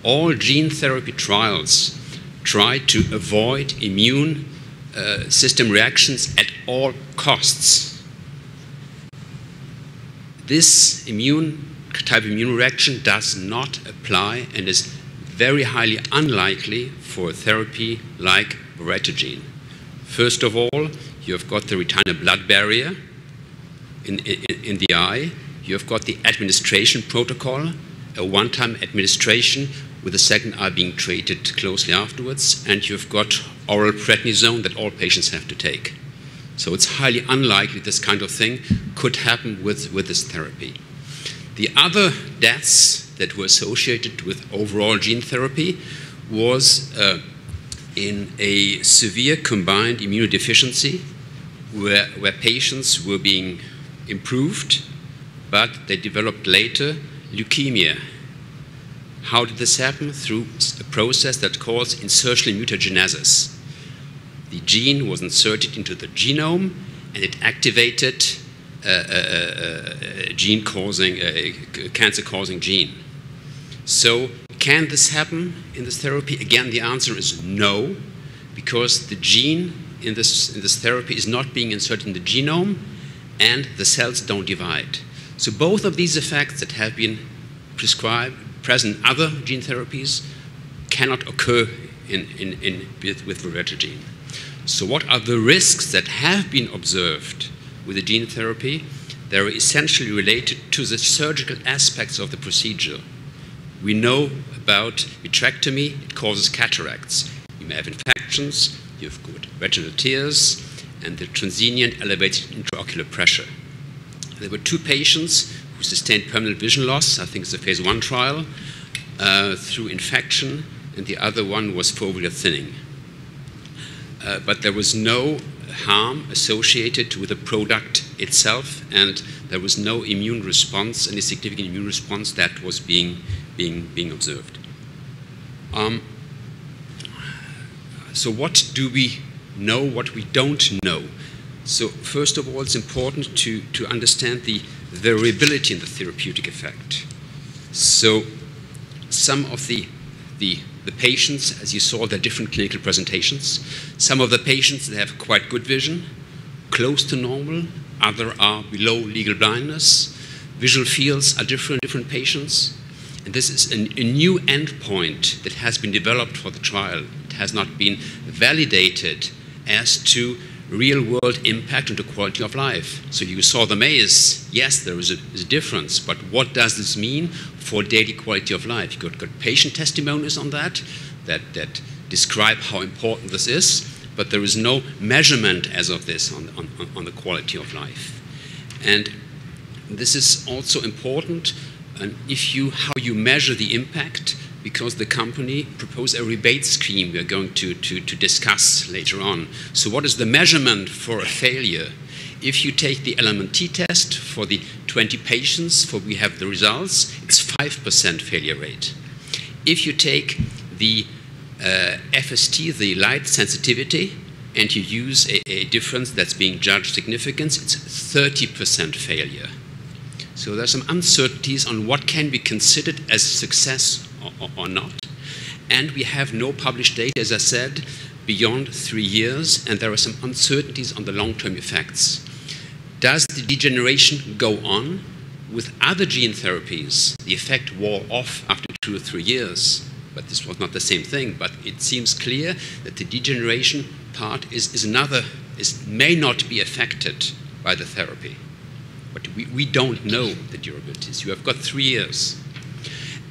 all gene therapy trials try to avoid immune uh, system reactions at all costs. This immune type immune reaction does not apply and is very highly unlikely for a therapy like voretigene. First of all, you have got the retinal blood barrier in, in, in the eye. You have got the administration protocol, a one time administration with the second eye being treated closely afterwards, and you've got oral prednisone that all patients have to take. So it's highly unlikely this kind of thing could happen with, with this therapy. The other deaths that were associated with overall gene therapy was uh, in a severe combined immunodeficiency where, where patients were being improved, but they developed later leukemia. How did this happen? Through a process that calls insertional mutagenesis. The gene was inserted into the genome and it activated a, a gene causing, a cancer causing gene. So, can this happen in this therapy? Again, the answer is no, because the gene in this, in this therapy is not being inserted in the genome and the cells don't divide. So, both of these effects that have been prescribed, present other gene therapies, cannot occur in, in, in, with, with voretigene. So, what are the risks that have been observed with the gene therapy? They're essentially related to the surgical aspects of the procedure. We know about vitrectomy, it causes cataracts. You may have infections, you've got retinal tears, and the transient elevated intraocular pressure. There were two patients who sustained permanent vision loss, I think it's a phase one trial, uh, through infection, and the other one was foveal thinning. Uh, but there was no harm associated with the product itself, and there was no immune response, any significant immune response that was being, being, being observed. Um, so, what do we know, what we don't know? So, first of all, it's important to, to understand the variability in the therapeutic effect. So, some of the, the the patients, as you saw, they're different clinical presentations. Some of the patients they have quite good vision, close to normal. Other are below legal blindness. Visual fields are different in different patients. And this is a, a new endpoint that has been developed for the trial. It has not been validated as to real world impact on the quality of life. So you saw the maze. Yes, there is a, a difference, but what does this mean for daily quality of life? You've got, got patient testimonies on that, that that describe how important this is, but there is no measurement as of this on, on, on the quality of life. And this is also important and if you how you measure the impact because the company proposed a rebate scheme we are going to, to, to discuss later on. So, what is the measurement for a failure? If you take the LMNT test for the 20 patients, for we have the results, it's 5% failure rate. If you take the uh, FST, the light sensitivity, and you use a, a difference that's being judged significance, it's 30% failure. So there's some uncertainties on what can be considered as success or, or not. And we have no published data, as I said, beyond three years, and there are some uncertainties on the long term effects. Does the degeneration go on? With other gene therapies, the effect wore off after two or three years, but this was not the same thing. But it seems clear that the degeneration part is, is another, is, may not be affected by the therapy. But we, we don't know the durabilities. You have got three years.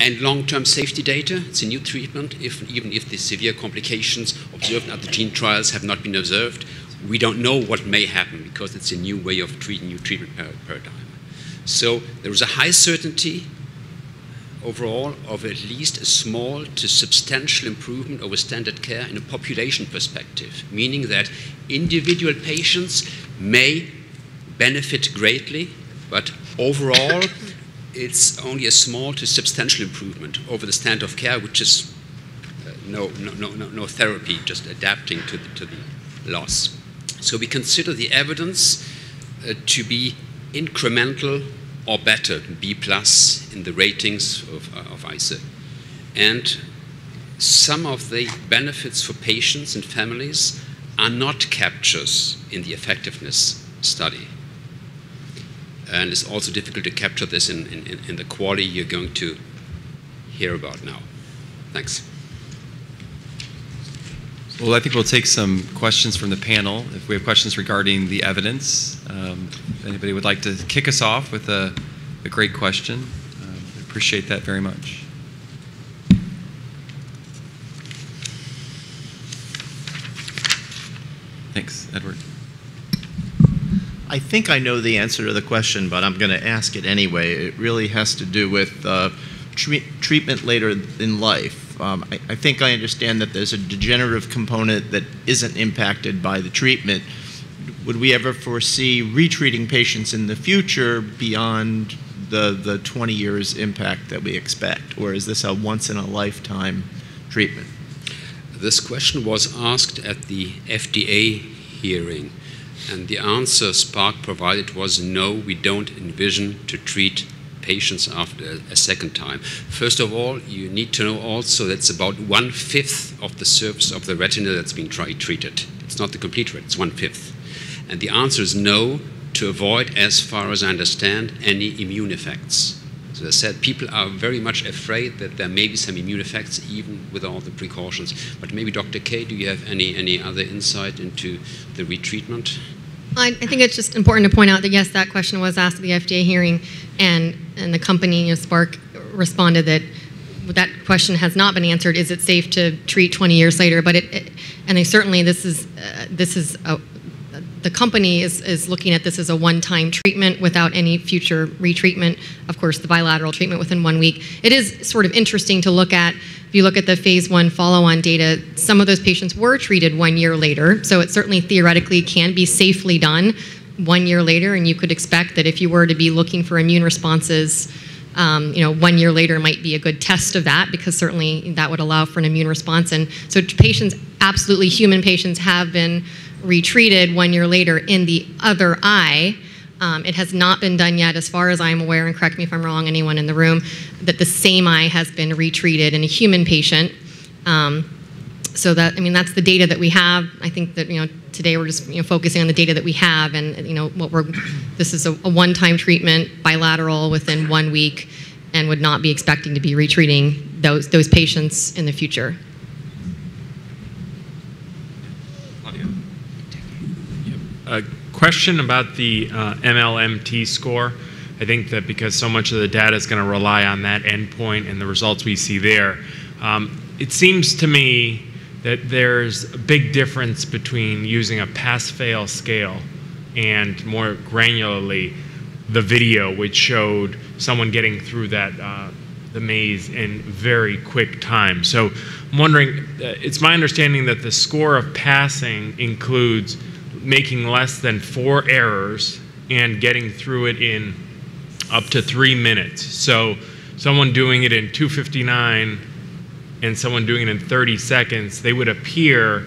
And long-term safety data, it's a new treatment, if, even if the severe complications observed at the gene trials have not been observed, we don't know what may happen because it's a new way of treating, new treatment paradigm. So there is a high certainty overall of at least a small to substantial improvement over standard care in a population perspective, meaning that individual patients may benefit greatly But overall, it's only a small to substantial improvement over the standard of care, which is uh, no, no, no, no, therapy, just adapting to the, to the loss. So we consider the evidence uh, to be incremental or better, B plus in the ratings of, uh, of ICER. And some of the benefits for patients and families are not captured in the effectiveness study. And it's also difficult to capture this in, in, in the quality you're going to hear about now. Thanks. Well, I think we'll take some questions from the panel. If we have questions regarding the evidence, um, if anybody would like to kick us off with a, a great question, um, I appreciate that very much. Thanks, Edward. I think I know the answer to the question, but I'm going to ask it anyway. It really has to do with uh, treat, treatment later in life. Um, I, I, think I understand that there's a degenerative component that isn't impacted by the treatment. Would we ever foresee retreating patients in the future beyond the, the 20 years impact that we expect? Or is this a once in a lifetime treatment? This question was asked at the FDA hearing. And the answer Spark provided was no, we don't envision to treat patients after a second time. First of all, you need to know also that's about one fifth of the surface of the retina that's been tried treated. It's not the complete retina, it's one fifth. And the answer is no to avoid, as far as I understand, any immune effects. I said, people are very much afraid that there may be some immune effects even with all the precautions. But maybe Dr. Kay, do you have any, any other insight into the retreatment? I, I think it's just important to point out that yes, that question was asked at the FDA hearing, and, and the company, you know, Spark, responded that that question has not been answered. Is it safe to treat 20 years later? But it, it and they certainly this is uh, this is a, the company is, is looking at this as a one-time treatment without any future retreatment. Of course, the bilateral treatment within one week. It is sort of interesting to look at. If you look at the phase one follow-on data, some of those patients were treated one year later. So it certainly theoretically can be safely done one year later, and you could expect that if you were to be looking for immune responses. Um, you know, one year later might be a good test of that because certainly that would allow for an immune response. And so patients, absolutely human patients, have been retreated one year later in the other eye. Um, it has not been done yet, as far as I'm aware, and correct me if I'm wrong, anyone in the room, that the same eye has been retreated in a human patient. Um, so that I mean that's the data that we have. I think that you know today we're just you know focusing on the data that we have, and you know what we're. This is a, a one-time treatment, bilateral within one week, and would not be expecting to be retreating those those patients in the future. A question about the uh, MLMT score. I think that because so much of the data is going to rely on that endpoint and the results we see there, um, it seems to me that there's a big difference between using a pass-fail scale and more granularly the video, which showed someone getting through that uh, the maze in very quick time. So I'm wondering, uh, it's my understanding that the score of passing includes making less than four errors and getting through it in up to three minutes. So someone doing it in 259 and someone doing it in 30 seconds, they would appear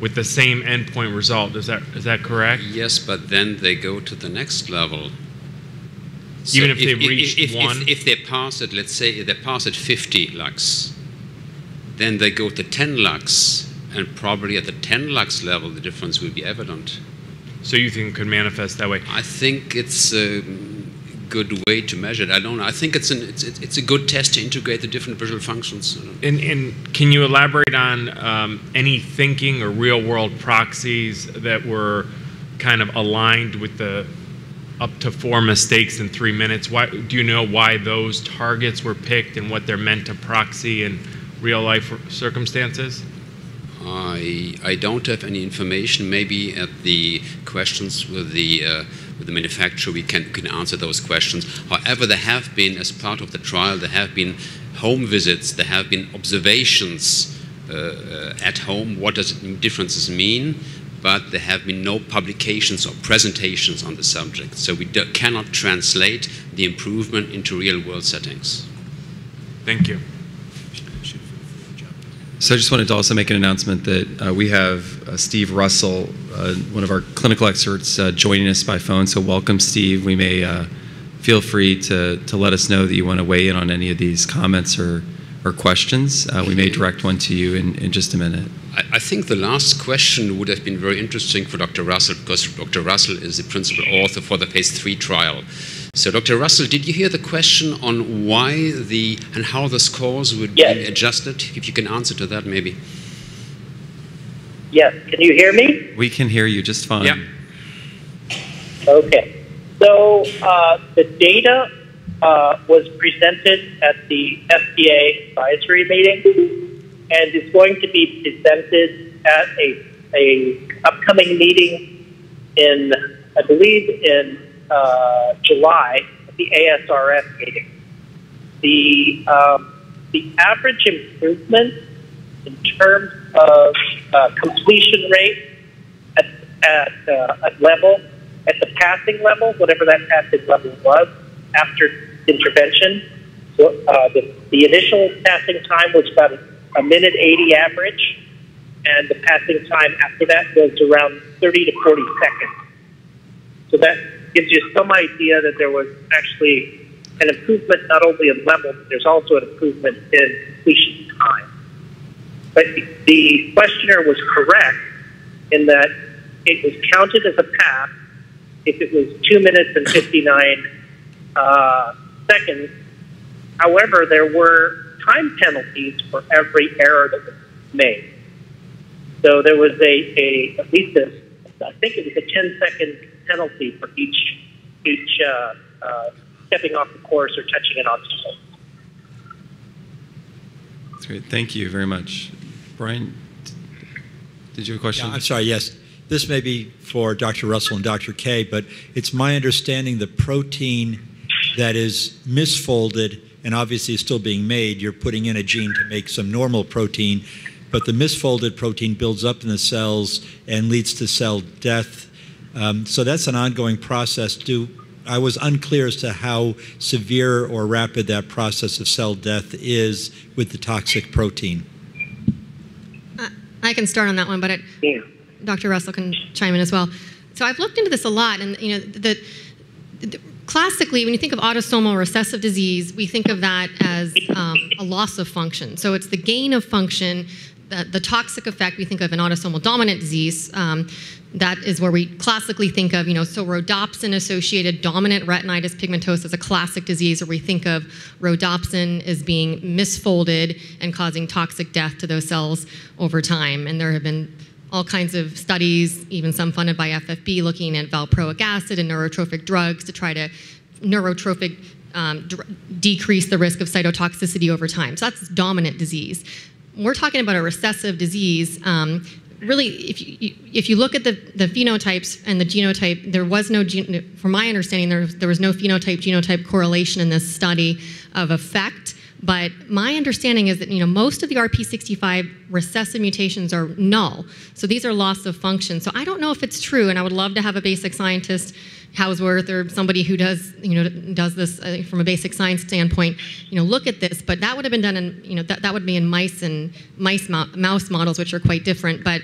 with the same endpoint result. Is that is that correct? Yes, but then they go to the next level. So Even if, if they reach if, one? If, if, they pass it, let's say they pass at 50 lux, then they go to 10 lux, and probably at the 10 lux level, the difference will be evident. So you think it could manifest that way? I think it's a good way to measure it. I don't. I think it's, an, it's, it's a good test to integrate the different visual functions. And, and can you elaborate on um, any thinking or real world proxies that were kind of aligned with the up to four mistakes in three minutes? Why, do you know why those targets were picked and what they're meant to proxy in real life circumstances? I, I don't have any information. Maybe at the questions with the, uh, with the manufacturer we can, can answer those questions. However, there have been, as part of the trial, there have been home visits, there have been observations uh, uh at home. What does differences mean? but there have been no publications or presentations on the subject. So we do, cannot translate the improvement into real world settings. Thank you. So I just wanted to also make an announcement that uh, we have uh, Steve Russell, uh, one of our clinical experts, uh, joining us by phone. So welcome, Steve. We may uh, feel free to, to let us know that you want to weigh in on any of these comments or, or questions. Uh, we may direct one to you in, in just a minute. I, I think the last question would have been very interesting for Dr. Russell because Dr. Russell is the principal author for the phase three trial. So, Dr. Russell, did you hear the question on why the and how the scores would Yes. be adjusted? If you can answer to that, maybe. Yes, can you hear me? We can hear you just fine. Yeah. Okay. So uh, the data uh, was presented at the FDA advisory meeting, and is going to be presented at a a upcoming meeting in, I believe, in uh, July at the ASRS meeting. The um, the average improvement in terms of uh, completion rate at, at, uh, at level, at the passing level, whatever that passing level was after intervention. So, uh, the, the initial passing time was about a minute 80 average, and the passing time after that was around 30 to 40 seconds. So that gives you some idea that there was actually an improvement not only in level, but there's also an improvement in completion time. But the questioner was correct in that it was counted as a pass if it was 2 minutes and 59 uh, seconds. However, there were time penalties for every error that was made. So there was a, a at least a, I think it was a 10 second penalty for each, each uh, uh, stepping off the course or touching an obstacle. That's great. Thank you very much. Brian, did you have a question? Yeah, I'm sorry, yes. This may be for Dr. Russell and Dr. Kay, but it's my understanding the protein that is misfolded and obviously is still being made, you're putting in a gene to make some normal protein, but the misfolded protein builds up in the cells and leads to cell death. Um, so that's an ongoing process. Do I was unclear as to how severe or rapid that process of cell death is with the toxic protein. I can start on that one, but it, Yeah. Dr. Russell can chime in as well. So I've looked into this a lot, and you know, the, the classically, when you think of autosomal recessive disease, we think of that as um, a loss of function. So it's the gain of function. The, the toxic effect we think of an autosomal dominant disease. Um, that is where we classically think of, you know, so rhodopsin-associated dominant retinitis pigmentosa is a classic disease where we think of rhodopsin as being misfolded and causing toxic death to those cells over time. And there have been all kinds of studies, even some funded by FFB, looking at valproic acid and neurotrophic drugs to try to neurotrophic um, decrease the risk of cytotoxicity over time. So that's dominant disease. We're talking about a recessive disease. Um, really, if you, if you look at the, the phenotypes and the genotype, there was no, from my understanding, there, there was no phenotype genotype correlation in this study of effect. But my understanding is that you know most of the RPE65 recessive mutations are null. So these are loss of function. So I don't know if it's true, and I would love to have a basic scientist, Hauswirth, or somebody who does you know does this uh, from a basic science standpoint, you know look at this. But that would have been done in you know that, that would be in mice and mice mo- mouse models, which are quite different. But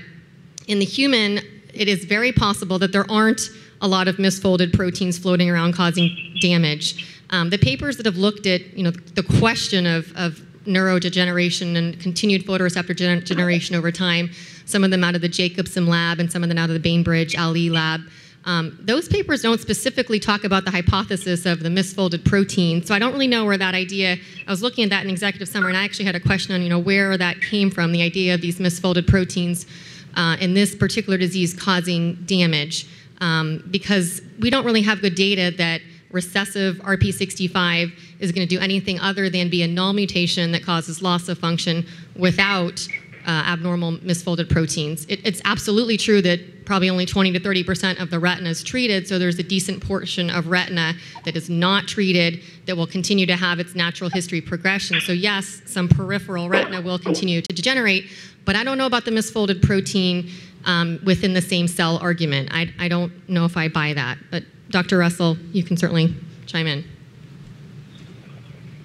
in the human, it is very possible that there aren't a lot of misfolded proteins floating around causing damage. Um, the papers that have looked at, you know, the question of, of neurodegeneration and continued photoreceptor gen- generation over time, some of them out of the Jacobson lab and some of them out of the Bainbridge Ali lab, um, those papers don't specifically talk about the hypothesis of the misfolded protein. So I don't really know where that idea. I was looking at that in executive summary, and I actually had a question on, you know, where that came from, the idea of these misfolded proteins uh, in this particular disease causing damage, um, because we don't really have good data that recessive RPE65 is going to do anything other than be a null mutation that causes loss of function without uh, abnormal misfolded proteins. It, it's absolutely true that probably only 20 to 30% of the retina is treated, so there's a decent portion of retina that is not treated that will continue to have its natural history progression. So, yes, some peripheral retina will continue to degenerate, but I don't know about the misfolded protein um, within the same cell argument. I, I don't know if I buy that, but Dr. Russell, you can certainly chime in.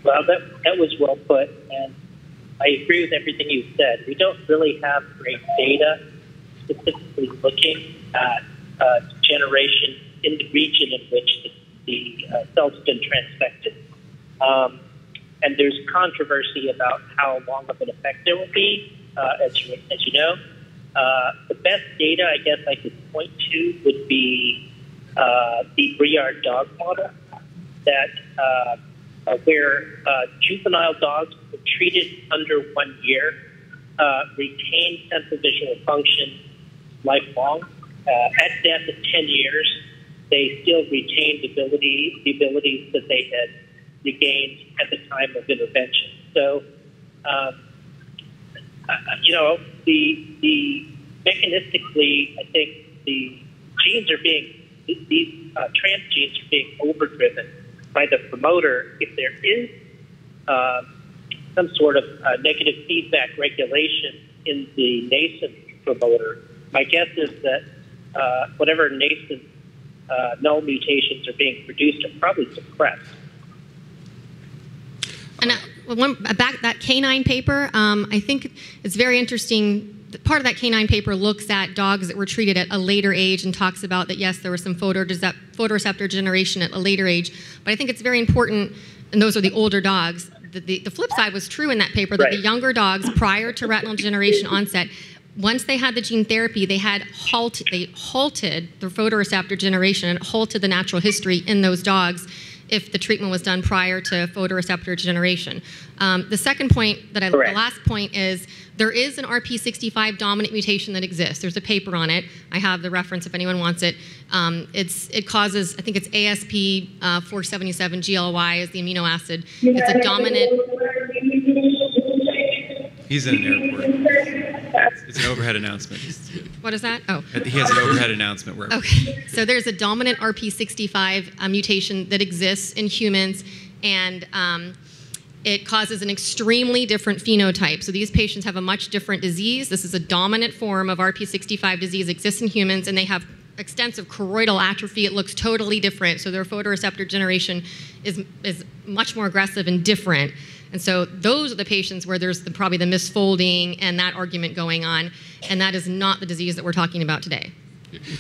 Well, that, that was well put, and I agree with everything you said. We don't really have great data specifically looking at uh, generation in the region in which the, the uh, cell's been transfected. Um, and there's controversy about how long of an effect there will be, as, you, as you know. Uh, the best data, I guess, I could point to would be uh, the Briard dog model that uh, uh, where uh, juvenile dogs were treated under one year uh, retained central visual function lifelong. Uh, at death at 10 years, they still retained ability, the abilities that they had regained at the time of intervention. So, um, uh, you know, the, the mechanistically, I think the genes are being, these uh, trans genes are being overdriven by the promoter if there is uh, some sort of uh, negative feedback regulation in the nascent promoter. My guess is that uh, whatever nascent uh, null mutations are being produced are probably suppressed. And uh, one, back that canine paper, um, I think it's very interesting. Part of that canine paper looks at dogs that were treated at a later age and talks about that yes, there was some photoreceptor generation at a later age. But I think it's very important, and those are the older dogs. The, the, the flip side was true in that paper that Right. the younger dogs, prior to retinal generation onset, once they had the gene therapy, they had halt, they halted the photoreceptor generation and halted the natural history in those dogs if the treatment was done prior to photoreceptor generation. Um, the second point that I, the last point is there is an RPE65 dominant mutation that exists. There's a paper on it. I have the reference if anyone wants it. Um, it's it causes I think it's ASP uh, 477 GLY is the amino acid. It's a dominant. He's in an airport. It's an overhead announcement. What is that? Oh. He has an overhead announcement where Okay, so there's a dominant RPE65 uh, mutation that exists in humans, and um, it causes an extremely different phenotype. So these patients have a much different disease. This is a dominant form of RPE65 disease, exists in humans, and they have extensive choroidal atrophy. It looks totally different. So their photoreceptor generation is, is much more aggressive and different. And so those are the patients where there's the, probably the misfolding and that argument going on, and that is not the disease that we're talking about today.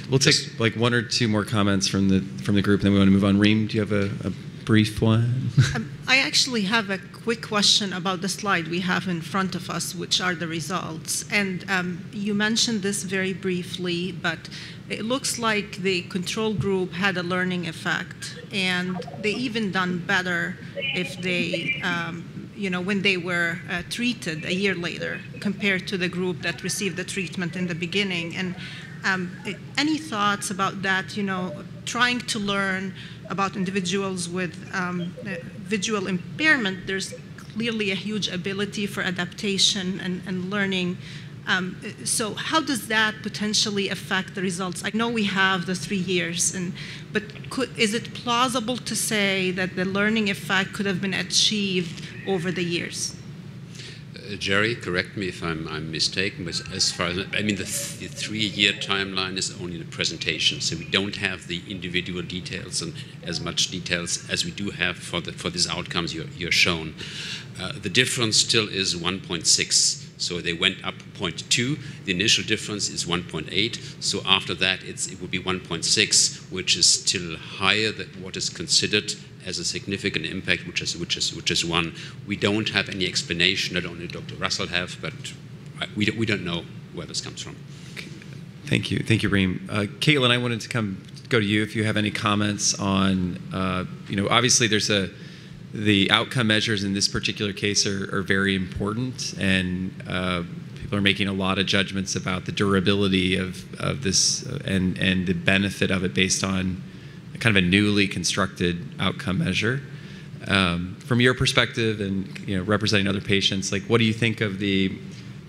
We'll take like one or two more comments from the from the group, and then we want to move on. Reem, do you have a, a brief one? Um, I actually have a quick question about the slide we have in front of us, which are the results. And um, you mentioned this very briefly, but it looks like the control group had a learning effect, and they even done better if they, um, you know, when they were uh, treated a year later compared to the group that received the treatment in the beginning. And um, any thoughts about that? You know, trying to learn about individuals with um, uh, visual impairment. There's clearly a huge ability for adaptation and, and learning. Um, so, how does that potentially affect the results? I know we have the three years, and but could, is it plausible to say that the learning effect could have been achieved over the years? Uh, Jerry, correct me if I'm, I'm mistaken, but as far as I mean, the, th- the three-year timeline is only the presentation, so we don't have the individual details and as much details as we do have for the for these outcomes you're, you're shown. Uh, the difference still is 1.6. So they went up 0.2. The initial difference is 1.8. So after that, it would be 1.6, which is still higher than what is considered as a significant impact, which is which is which is one. We don't have any explanation. Not only Dr. Russell have, but we don't, we don't know where this comes from. Thank you, thank you, Reem. Uh, Caitlin, I wanted to come go to you if you have any comments on, uh, you know, obviously there's a the outcome measures in this particular case are, are very important, and uh, people are making a lot of judgments about the durability of, of this uh, and and the benefit of it based on kind of a newly constructed outcome measure. Um, from your perspective, and you know, representing other patients, like what do you think of the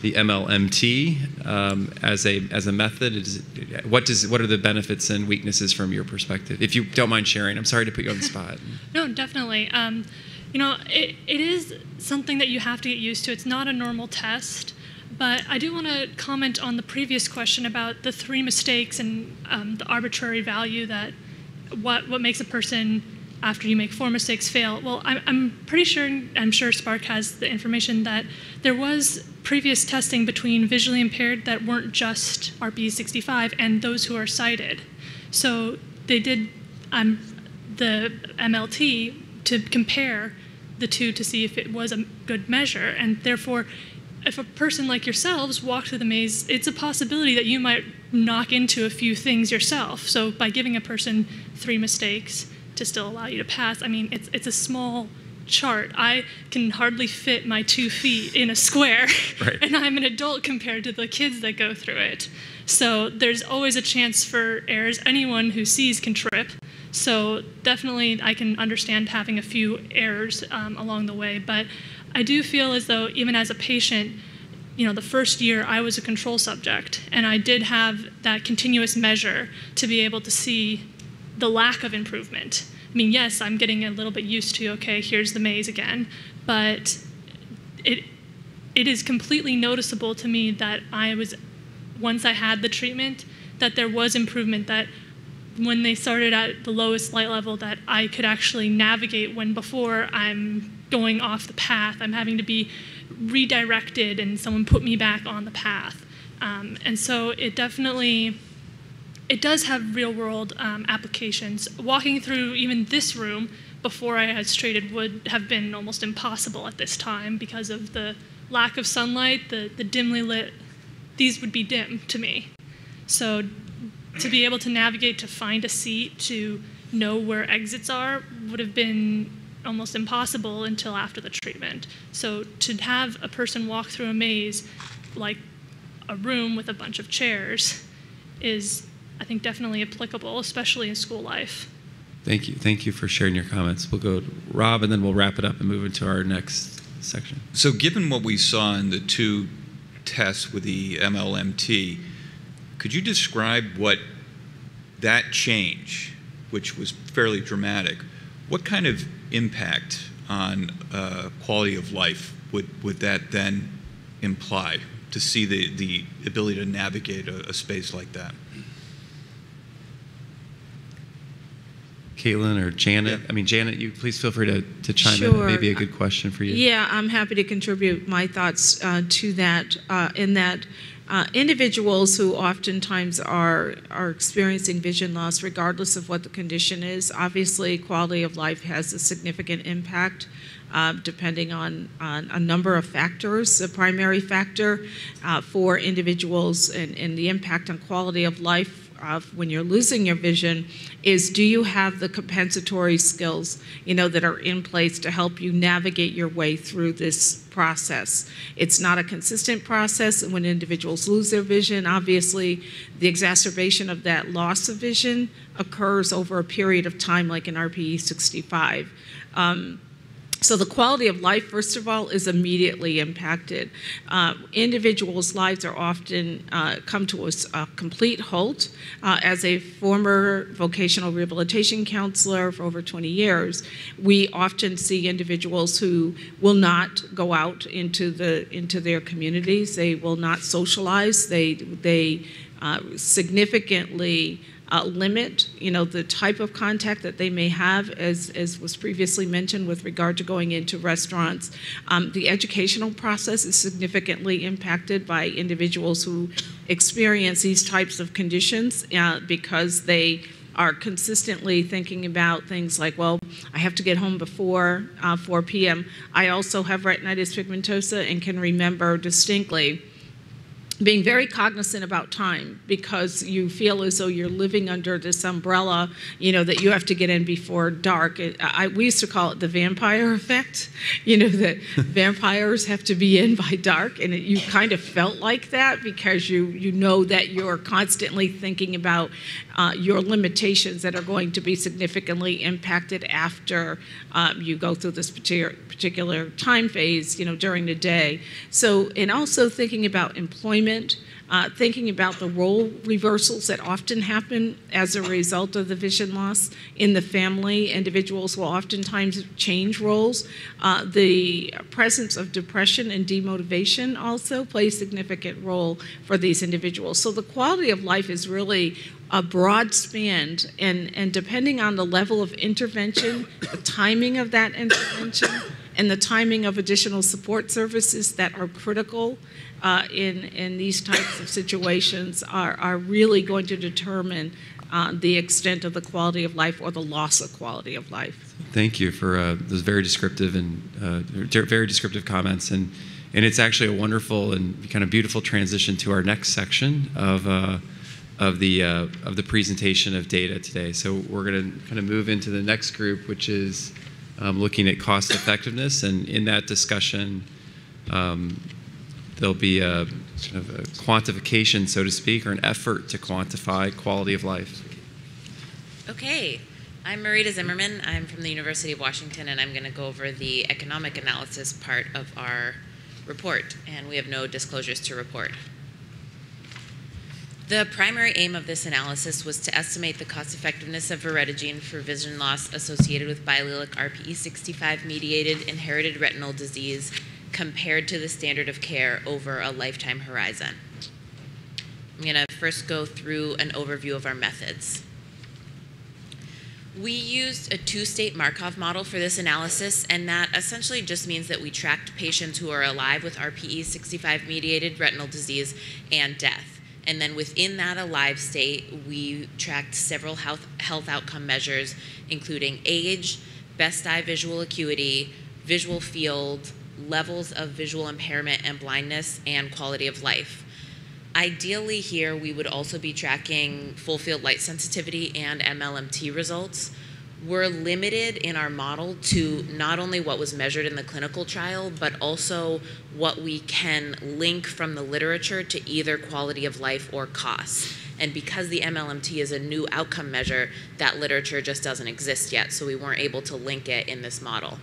the MLMT um, as a as a method? Is what does what are the benefits and weaknesses from your perspective? If you don't mind sharing, I'm sorry to put you on the spot. No, definitely. Um, you know, it, it is something that you have to get used to. It's not a normal test. But I do want to comment on the previous question about the three mistakes and um, the arbitrary value that what what makes a person after you make four mistakes fail. Well, I'm, I'm pretty sure I'm sure Spark has the information that there was previous testing between visually impaired that weren't just RPE 65 and those who are sighted. So they did um, the MLT to compare the two to see if it was a good measure, and therefore if a person like yourselves walk through the maze, it's a possibility that you might knock into a few things yourself. So by giving a person three mistakes to still allow you to pass, I mean, it's, it's a small chart. I can hardly fit my two feet in a square, Right. and I'm an adult compared to the kids that go through it. So there's always a chance for errors. Anyone who sees can trip. So definitely, I can understand having a few errors um, along the way. But I do feel as though, even as a patient, you know, the first year I was a control subject, and I did have that continuous measure to be able to see the lack of improvement. I mean, yes, I'm getting a little bit used to, okay, here's the maze again, but it, it is completely noticeable to me that I was, once I had the treatment, that there was improvement, that when they started at the lowest light level, that I could actually navigate when before I'm going off the path, I'm having to be redirected and someone put me back on the path. Um, and so it definitely, it does have real world um, applications. Walking through even this room before I had straighted would have been almost impossible at this time because of the lack of sunlight, the, the dimly lit, these would be dim to me. So to be able to navigate, to find a seat, to know where exits are would have been almost impossible until after the treatment. So to have a person walk through a maze like a room with a bunch of chairs is, I think, definitely applicable, especially in school life. Thank you. Thank you for sharing your comments. We'll go to Rob, and then we'll wrap it up and move into our next section. So, given what we saw in the two tests with the MLMT, could you describe what that change, which was fairly dramatic, what kind of impact on uh, quality of life would, would that then imply to see the, the ability to navigate a, a space like that? Caitlin or Janet? I mean, Janet, you please feel free to, to chime in. Sure. It may be a good question for you. Yeah, I'm happy to contribute my thoughts uh, to that. Uh, in that, uh, individuals who oftentimes are are experiencing vision loss, regardless of what the condition is, obviously quality of life has a significant impact. Uh, depending on, on a number of factors. The primary factor uh, for individuals and, and the impact on quality of life of when you're losing your vision is do you have the compensatory skills you know that are in place to help you navigate your way through this process? It's not a consistent process and when individuals lose their vision obviously the exacerbation of that loss of vision occurs over a period of time like in rpe 65 um, so the quality of life, first of all, is immediately impacted. Uh, individuals' lives are often uh, come to a, a complete halt. Uh, as a former vocational rehabilitation counselor for over 20 years, we often see individuals who will not go out into the into their communities. They will not socialize. They they uh, significantly uh, limit, you know, the type of contact that they may have, as, as was previously mentioned with regard to going into restaurants. Um, the educational process is significantly impacted by individuals who experience these types of conditions uh, because they are consistently thinking about things like, well, I have to get home before uh, 4 p.m. I also have retinitis pigmentosa and can remember distinctly being very cognizant about time because you feel as though you're living under this umbrella, you know, that you have to get in before dark. It, I, we used to call it the vampire effect, you know, that vampires have to be in by dark, and it, you kind of felt like that because you you know that you're constantly thinking about uh, your limitations that are going to be significantly impacted after um, you go through this particular particular time phase, you know, during the day. So, and also thinking about employment uh, thinking about the role reversals that often happen as a result of the vision loss in the family. Individuals will oftentimes change roles. Uh, the presence of depression and demotivation also plays a significant role for these individuals. So the quality of life is really a broad span, and, and depending on the level of intervention, the timing of that intervention, and the timing of additional support services that are critical uh, in, in these types of situations are, are really going to determine uh, the extent of the quality of life or the loss of quality of life. Thank you for uh, those very descriptive and uh, very descriptive comments, and and it's actually a wonderful and kind of beautiful transition to our next section of uh, of the uh, of the presentation of data today. So we're going to kind of move into the next group, which is um, looking at cost effectiveness, and in that discussion. Um, there'll be a kind of a quantification, so to speak, or an effort to quantify quality of life. Okay. I'm Marita Zimmermann. I'm from the University of Washington, and I'm going to go over the economic analysis part of our report, and we have no disclosures to report. The primary aim of this analysis was to estimate the cost effectiveness of voretigene for vision loss associated with biallelic RPE65 mediated inherited retinal disease compared to the standard of care over a lifetime horizon. I'm going to first go through an overview of our methods. We used a two-state Markov model for this analysis, and that essentially just means that we tracked patients who are alive with RPE65-mediated retinal disease and death. And then within that alive state, we tracked several health, health outcome measures, including age, best eye visual acuity, visual field, levels of visual impairment and blindness and quality of life. Ideally here, we would also be tracking full field light sensitivity and MLMT results. We're limited in our model to not only what was measured in the clinical trial, but also what we can link from the literature to either quality of life or costs. And because the MLMT is a new outcome measure, that literature just doesn't exist yet, so we weren't able to link it in this model.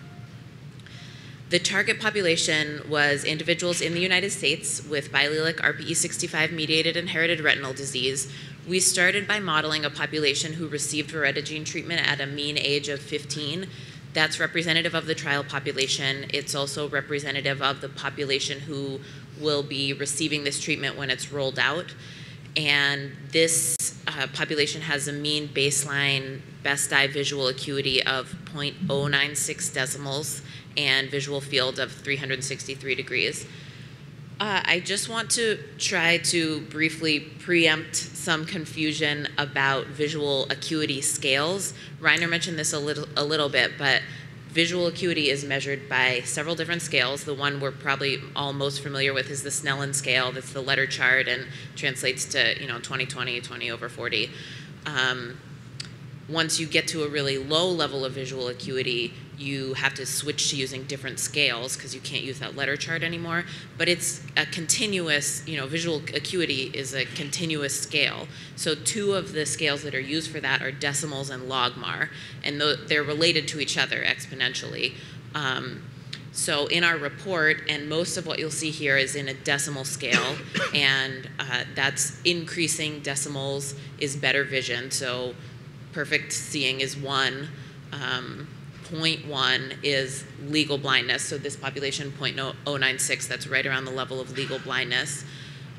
The target population was individuals in the United States with biallelic RPE65 mediated inherited retinal disease. We started by modeling a population who received voretigene treatment at a mean age of 15. That's representative of the trial population. It's also representative of the population who will be receiving this treatment when it's rolled out. And this uh, population has a mean baseline best eye visual acuity of 0.096 decimals and visual field of 363 degrees. Uh, I just want to try to briefly preempt some confusion about visual acuity scales. Reiner mentioned this a little, a little bit, but visual acuity is measured by several different scales. The one we're probably all most familiar with is the Snellen scale. That's the letter chart and translates to you know 20/20, 20 over 40. Um, once you get to a really low level of visual acuity, you have to switch to using different scales because you can't use that letter chart anymore. But it's a continuous, you know, visual acuity is a continuous scale. So two of the scales that are used for that are decimals and logmar, and they're related to each other exponentially. Um, so in our report, and most of what you'll see here is in a decimal scale, and uh, that's increasing decimals is better vision. So perfect seeing is one. Um, 0.1 is legal blindness. So this population 0.096, that's right around the level of legal blindness.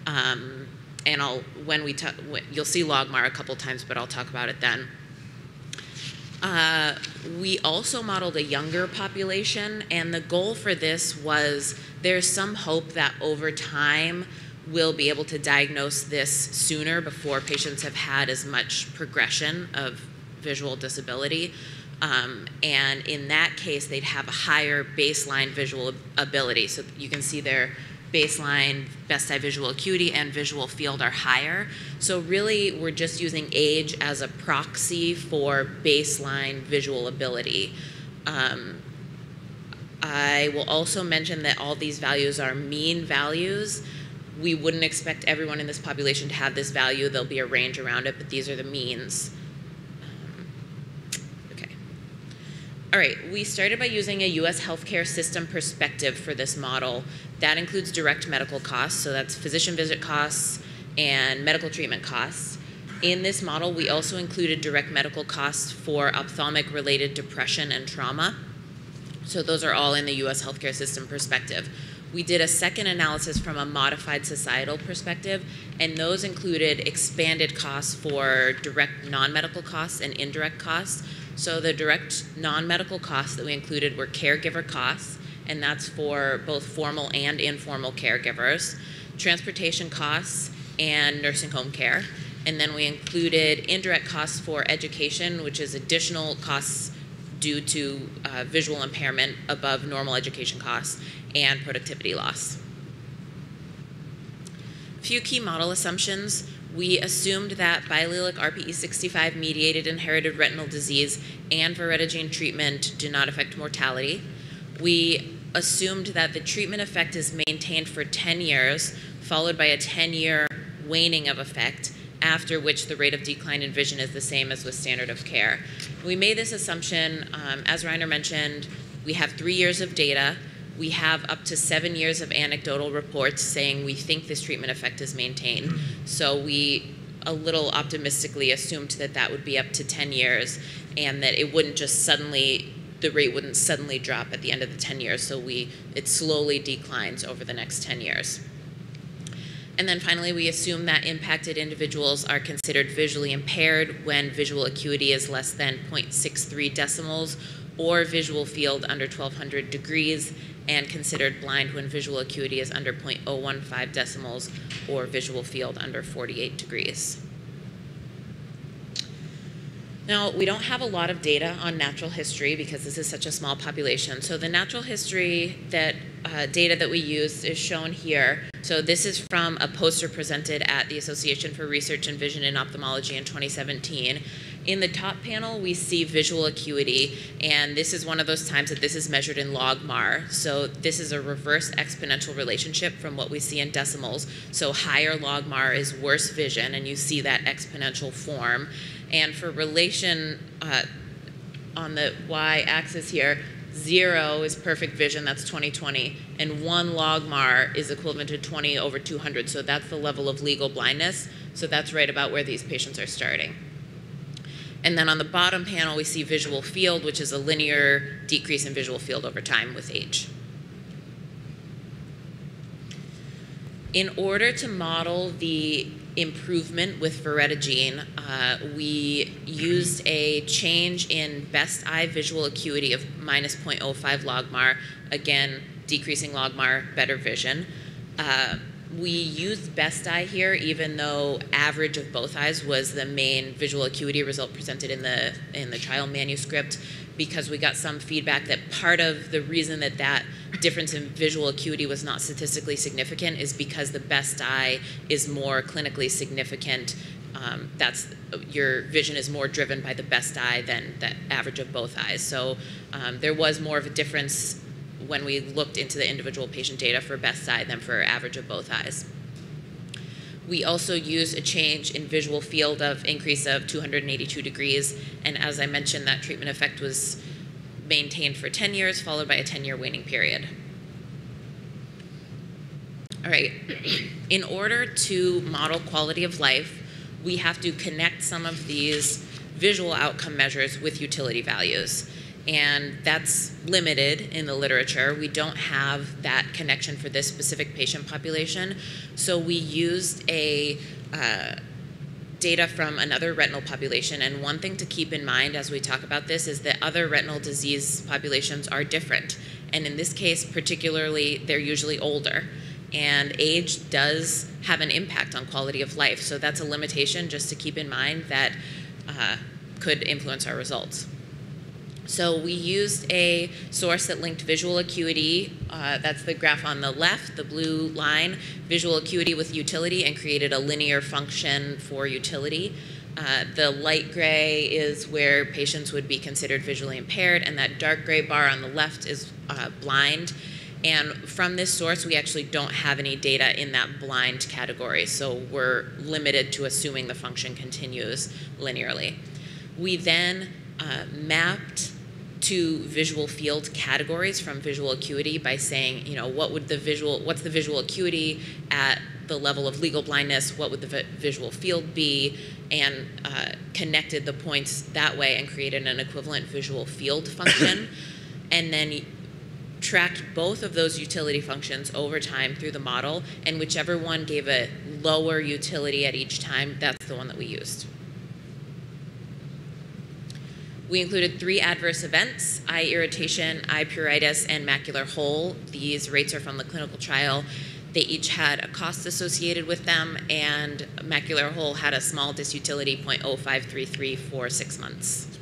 Um, and I'll when we talk, you'll see Logmar a couple times, but I'll talk about it then. Uh, we also modeled a younger population, and the goal for this was there's some hope that over time we'll be able to diagnose this sooner before patients have had as much progression of visual disability. Um, and in that case, they'd have a higher baseline visual ability. So you can see their baseline best eye visual acuity and visual field are higher. So really, we're just using age as a proxy for baseline visual ability. Um, I will also mention that all these values are mean values. We wouldn't expect everyone in this population to have this value. There'll be a range around it, but these are the means. Um, okay. All right, we started by using a US healthcare system perspective for this model. That includes direct medical costs, so that's physician visit costs and medical treatment costs. In this model, we also included direct medical costs for ophthalmic related depression and trauma. So those are all in the US healthcare system perspective. We did a second analysis from a modified societal perspective, and those included expanded costs for direct non medical costs and indirect costs. So the direct non medical costs that we included were caregiver costs, and that's for both formal and informal caregivers, transportation costs, and nursing home care. And then we included indirect costs for education, which is additional costs due to uh, visual impairment above normal education costs and productivity loss. A few key model assumptions. We assumed that biallelic RPE65 mediated inherited retinal disease and voretigene treatment do not affect mortality. We assumed that the treatment effect is maintained for 10 years, followed by a 10 year waning of effect, after which the rate of decline in vision is the same as with standard of care. We made this assumption, um, as Reiner mentioned, we have three years of data. We have up to seven years of anecdotal reports saying we think this treatment effect is maintained. Mm-hmm. So we a little optimistically assumed that that would be up to 10 years and that it wouldn't just suddenly the rate wouldn't suddenly drop at the end of the 10 years. So we it slowly declines over the next 10 years. And then finally, we assume that impacted individuals are considered visually impaired when visual acuity is less than 0.63 decimals or visual field under 1200 degrees and considered blind when visual acuity is under 0.015 decimals or visual field under 48 degrees. Now, we don't have a lot of data on natural history because this is such a small population. So the natural history that uh, data that we use is shown here. So this is from a poster presented at the Association for Research in Vision and Ophthalmology in 2017. In the top panel, we see visual acuity, and this is one of those times that this is measured in logmar. So this is a reverse exponential relationship from what we see in decimals. So higher logmar is worse vision, and you see that exponential form. And for relation uh, on the y-axis here, zero is perfect vision, that's 20/20, and one logmar is equivalent to 20 over 200, so that's the level of legal blindness. So that's right about where these patients are starting. And then on the bottom panel, we see visual field, which is a linear decrease in visual field over time with age. In order to model the improvement with voretigene, uh, we used a change in best eye visual acuity of minus 0.05 logmar, again, decreasing logmar, better vision. Uh, we used best eye here, even though average of both eyes was the main visual acuity result presented in the in the trial manuscript, because we got some feedback that part of the reason that that difference in visual acuity was not statistically significant is because the best eye is more clinically significant. Um, that's your vision is more driven by the best eye than the average of both eyes. So um, there was more of a difference when we looked into the individual patient data for best side than for average of both eyes. We also used a change in visual field of increase of 282 degrees, and as I mentioned, that treatment effect was maintained for 10 years, followed by a 10-year waning period. All right, in order to model quality of life, we have to connect some of these visual outcome measures with utility values. And that's limited in the literature. We don't have that connection for this specific patient population. So we used a uh, data from another retinal population. And one thing to keep in mind as we talk about this is that other retinal disease populations are different. And in this case, particularly, they're usually older. And age does have an impact on quality of life. So that's a limitation just to keep in mind that uh, could influence our results. So we used a source that linked visual acuity, uh, that's the graph on the left, the blue line, visual acuity with utility, and created a linear function for utility. Uh, the light gray is where patients would be considered visually impaired, and that dark gray bar on the left is uh, blind. And from this source, we actually don't have any data in that blind category, so we're limited to assuming the function continues linearly. We then uh, mapped to visual field categories from visual acuity by saying, you know, what would the visual, what's the visual acuity at the level of legal blindness, what would the vi- visual field be, and uh, connected the points that way and created an equivalent visual field function. and then tracked both of those utility functions over time through the model, and whichever one gave a lower utility at each time, that's the one that we used. We included three adverse events, eye irritation, eye pruritus, and macular hole. These rates are from the clinical trial. They each had a cost associated with them, and macular hole had a small disutility 0.0533 for six months.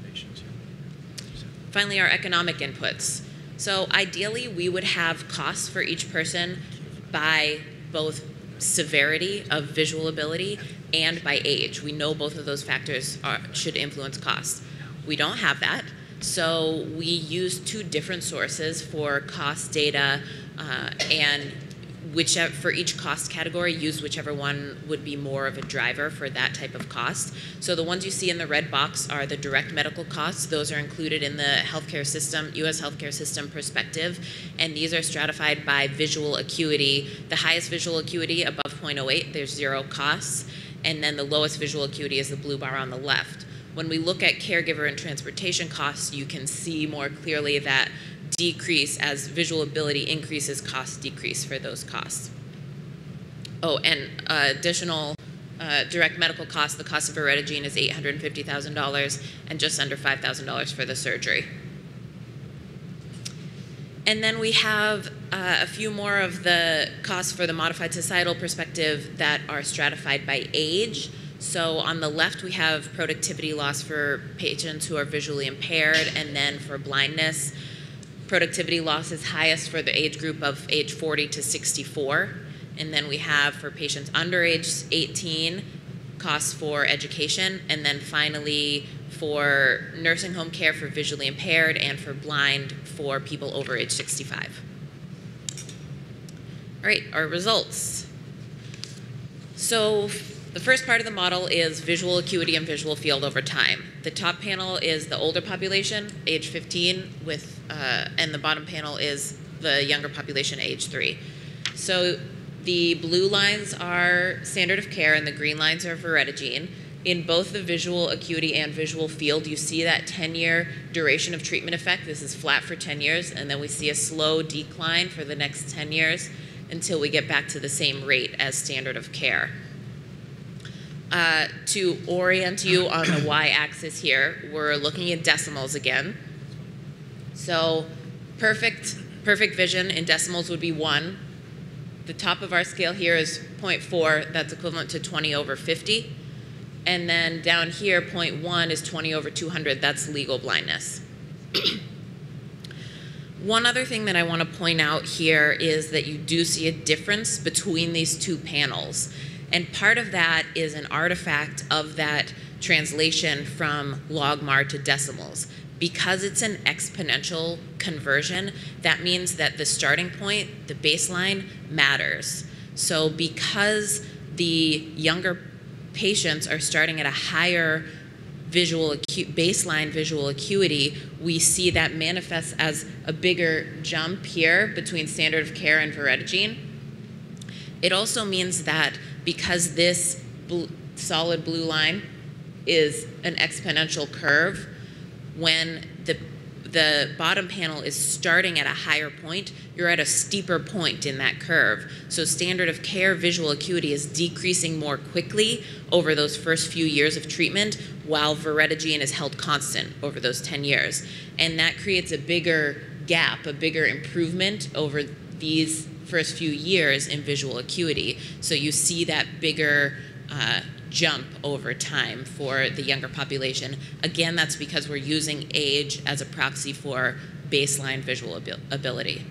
Finally, our economic inputs. So ideally, we would have costs for each person by both severity of visual ability and by age. We know both of those factors are, should influence costs. We don't have that, so we use two different sources for cost data uh, and whichever for each cost category use whichever one would be more of a driver for that type of cost. So the ones you see in the red box are the direct medical costs. Those are included in the healthcare system us healthcare system perspective and these are stratified by visual acuity. The highest visual acuity above 0.08 there's zero costs and then the lowest visual acuity is the blue bar on the left when we look at caregiver and transportation costs you can see more clearly that decrease as visual ability increases, costs decrease for those costs. Oh, and uh, additional uh, direct medical costs, the cost of voretigene is $850,000 and just under $5,000 for the surgery. And then we have uh, a few more of the costs for the modified societal perspective that are stratified by age. So on the left, we have productivity loss for patients who are visually impaired, and then for blindness, productivity loss is highest for the age group of age 40 to 64. And then we have for patients under age 18, costs for education. And then finally, for nursing home care for visually impaired and for blind for people over age 65. All right, our results. So the first part of the model is visual acuity and visual field over time. The top panel is the older population, age 15, with, uh, and the bottom panel is the younger population, age 3. So the blue lines are standard of care and the green lines are voretigene. In both the visual acuity and visual field, you see that 10 year duration of treatment effect. This is flat for 10 years, and then we see a slow decline for the next 10 years until we get back to the same rate as standard of care. Uh, to orient you on the y-axis here, we're looking at decimals again. So perfect, perfect vision in decimals would be 1. The top of our scale here is 0.4. That's equivalent to 20 over 50. And then down here, 0.1 is 20 over 200. That's legal blindness. One other thing that I want to point out here is that you do see a difference between these two panels. And part of that is an artifact of that translation from logmar to decimals. Because it's an exponential conversion, that means that the starting point, the baseline, matters. So because the younger patients are starting at a higher visual baseline visual acuity, we see that manifests as a bigger jump here between standard of care and voretigene. It also means that because this solid blue line is an exponential curve, when the the bottom panel is starting at a higher point, you're at a steeper point in that curve. So standard of care visual acuity is decreasing more quickly over those first few years of treatment, while voretigene is held constant over those 10 years. And that creates a bigger gap, a bigger improvement over these first few years in visual acuity. So you see that bigger uh, jump over time for the younger population. Again, that's because we're using age as a proxy for baseline visual abil- ability.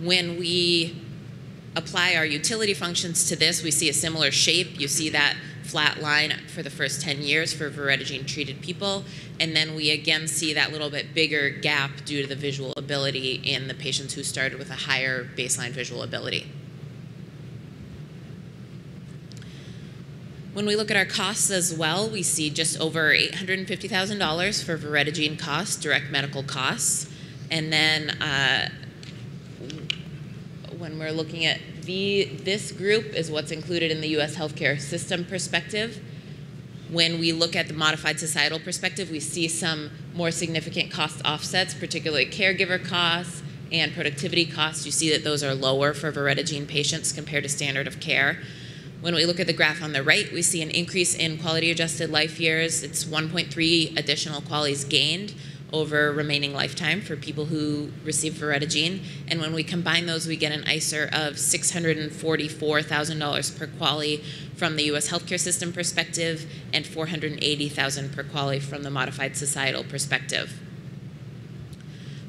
When we apply our utility functions to this, we see a similar shape. You see that flat line for the first 10 years for voretigene treated people. And then we again see that little bit bigger gap due to the visual ability in the patients who started with a higher baseline visual ability. When we look at our costs as well, we see just over $850,000 for voretigene costs, direct medical costs. And then uh, when we're looking at the, this group is what's included in the US healthcare system perspective. When we look at the modified societal perspective, we see some more significant cost offsets, particularly caregiver costs and productivity costs. You see that those are lower for voretigene patients compared to standard of care. When we look at the graph on the right, we see an increase in quality adjusted life years. It's 1.3 additional QALYs gained over remaining lifetime for people who receive voretigene. And when we combine those, we get an ICER of $644,000 per QALY from the US healthcare system perspective and 480,000 per QALY from the modified societal perspective.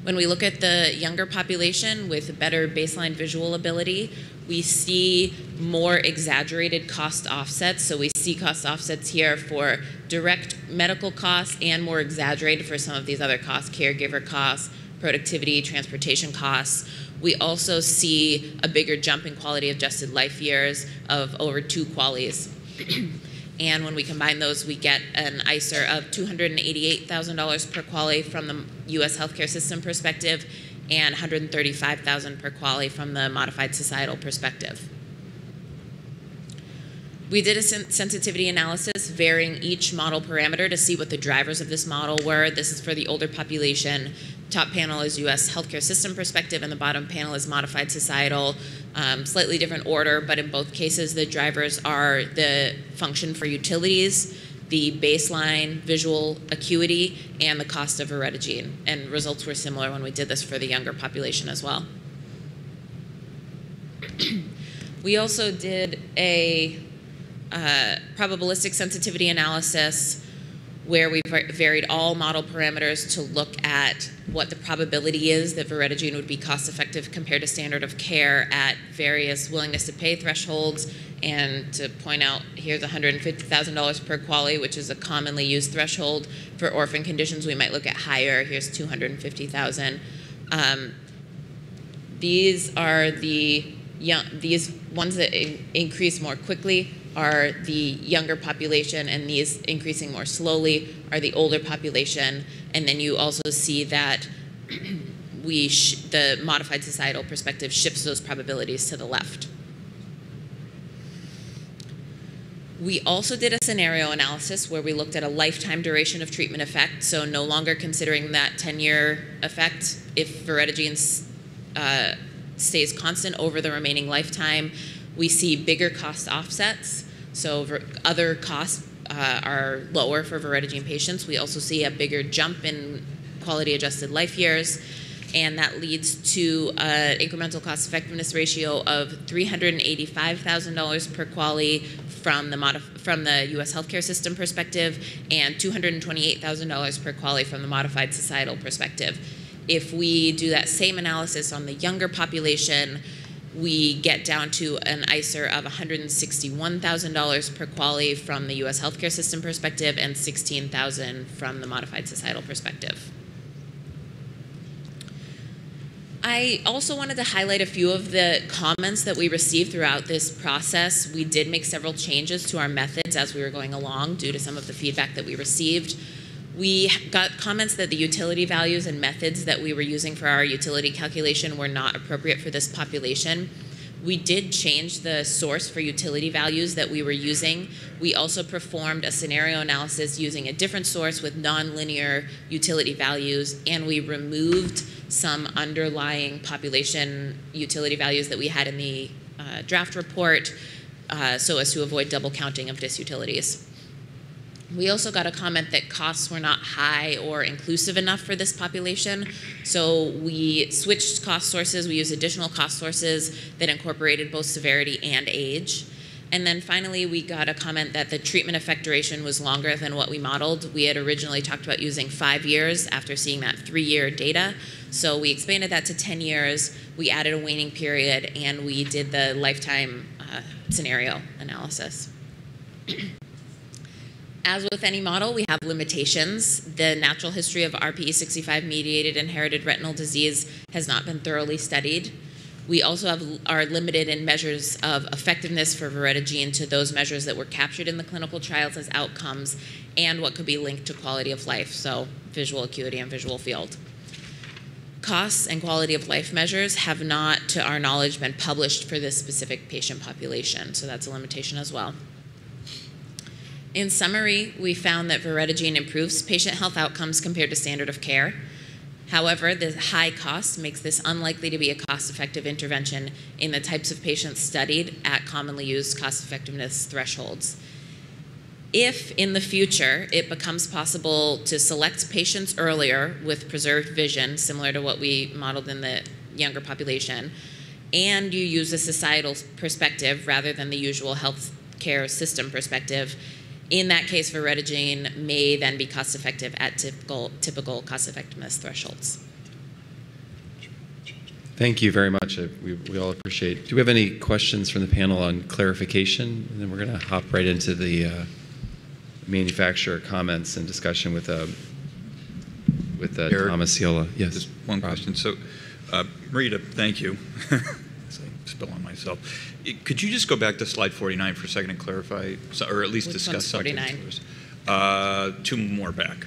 When we look at the younger population with better baseline visual ability, we see more exaggerated cost offsets. So we see cost offsets here for direct medical costs and more exaggerated for some of these other costs, caregiver costs, productivity, transportation costs. We also see a bigger jump in quality adjusted life years of over two QALYs. and when we combine those, we get an ICER of $288,000 per quality from the US healthcare system perspective and 135,000 per QALY from the modified societal perspective. We did a sen sensitivity analysis varying each model parameter to see what the drivers of this model were. This is for the older population. Top panel is US healthcare system perspective, and the bottom panel is modified societal. Um, slightly different order, but in both cases, the drivers are the function for utilities, the baseline visual acuity, and the cost of voretigene. And results were similar when we did this for the younger population as well. we also did a uh, probabilistic sensitivity analysis where we varied all model parameters to look at what the probability is that voretigene would be cost effective compared to standard of care at various willingness to pay thresholds. And to point out, here's $150,000 per QALY, which is a commonly used threshold. For orphan conditions, we might look at higher. Here's 250,000. Um, these are the young, these ones that in increase more quickly are the younger population, and these increasing more slowly are the older population. And then you also see that we the modified societal perspective shifts those probabilities to the left. We also did a scenario analysis where we looked at a lifetime duration of treatment effect, so no longer considering that 10-year effect if voretigene uh, stays constant over the remaining lifetime. We see bigger cost offsets, so other costs uh, are lower for voretigene patients. We also see a bigger jump in quality adjusted life years, and that leads to an incremental cost effectiveness ratio of $385,000 per QALY from the, from the U.S. healthcare system perspective and $228,000 per QALY from the modified societal perspective. If we do that same analysis on the younger population, we get down to an ICER of $161,000 per QALY from the U.S. healthcare system perspective and 16,000 from the modified societal perspective. I also wanted to highlight a few of the comments that we received throughout this process. We did make several changes to our methods as we were going along due to some of the feedback that we received. We got comments that the utility values and methods that we were using for our utility calculation were not appropriate for this population. We did change the source for utility values that we were using. We also performed a scenario analysis using a different source with nonlinear utility values, and we removed some underlying population utility values that we had in the uh, draft report uh, so as to avoid double counting of disutilities. We also got a comment that costs were not high or inclusive enough for this population. So we switched cost sources. We used additional cost sources that incorporated both severity and age. And then finally, we got a comment that the treatment effect duration was longer than what we modeled. We had originally talked about using five years after seeing that three year data. So we expanded that to 10 years. We added a waning period and we did the lifetime uh, scenario analysis. As with any model, we have limitations. The natural history of RPE65 mediated inherited retinal disease has not been thoroughly studied. We also have, are limited in measures of effectiveness for voretigene to those measures that were captured in the clinical trials as outcomes and what could be linked to quality of life, so visual acuity and visual field. Costs and quality of life measures have not, to our knowledge, been published for this specific patient population, so that's a limitation as well. In summary, we found that voretigene improves patient health outcomes compared to standard of care. However, the high cost makes this unlikely to be a cost-effective intervention in the types of patients studied at commonly used cost-effectiveness thresholds. If in the future it becomes possible to select patients earlier with preserved vision, similar to what we modeled in the younger population, and you use a societal perspective rather than the usual healthcare system perspective, in that case, voretigene may then be cost effective at typical, typical cost effectiveness thresholds. Thank you very much. We, we all appreciate. Do we have any questions from the panel on clarification? And then we're going to hop right into the uh, manufacturer comments and discussion with uh, with uh, Eric, Thomas Ciulla. Yes. Just one question. So, uh, Rita, thank you. As I spill on myself. Could you just go back to slide 49 for a second and clarify, so- or at least Which discuss one's something? 49? to us? Uh, Two more back.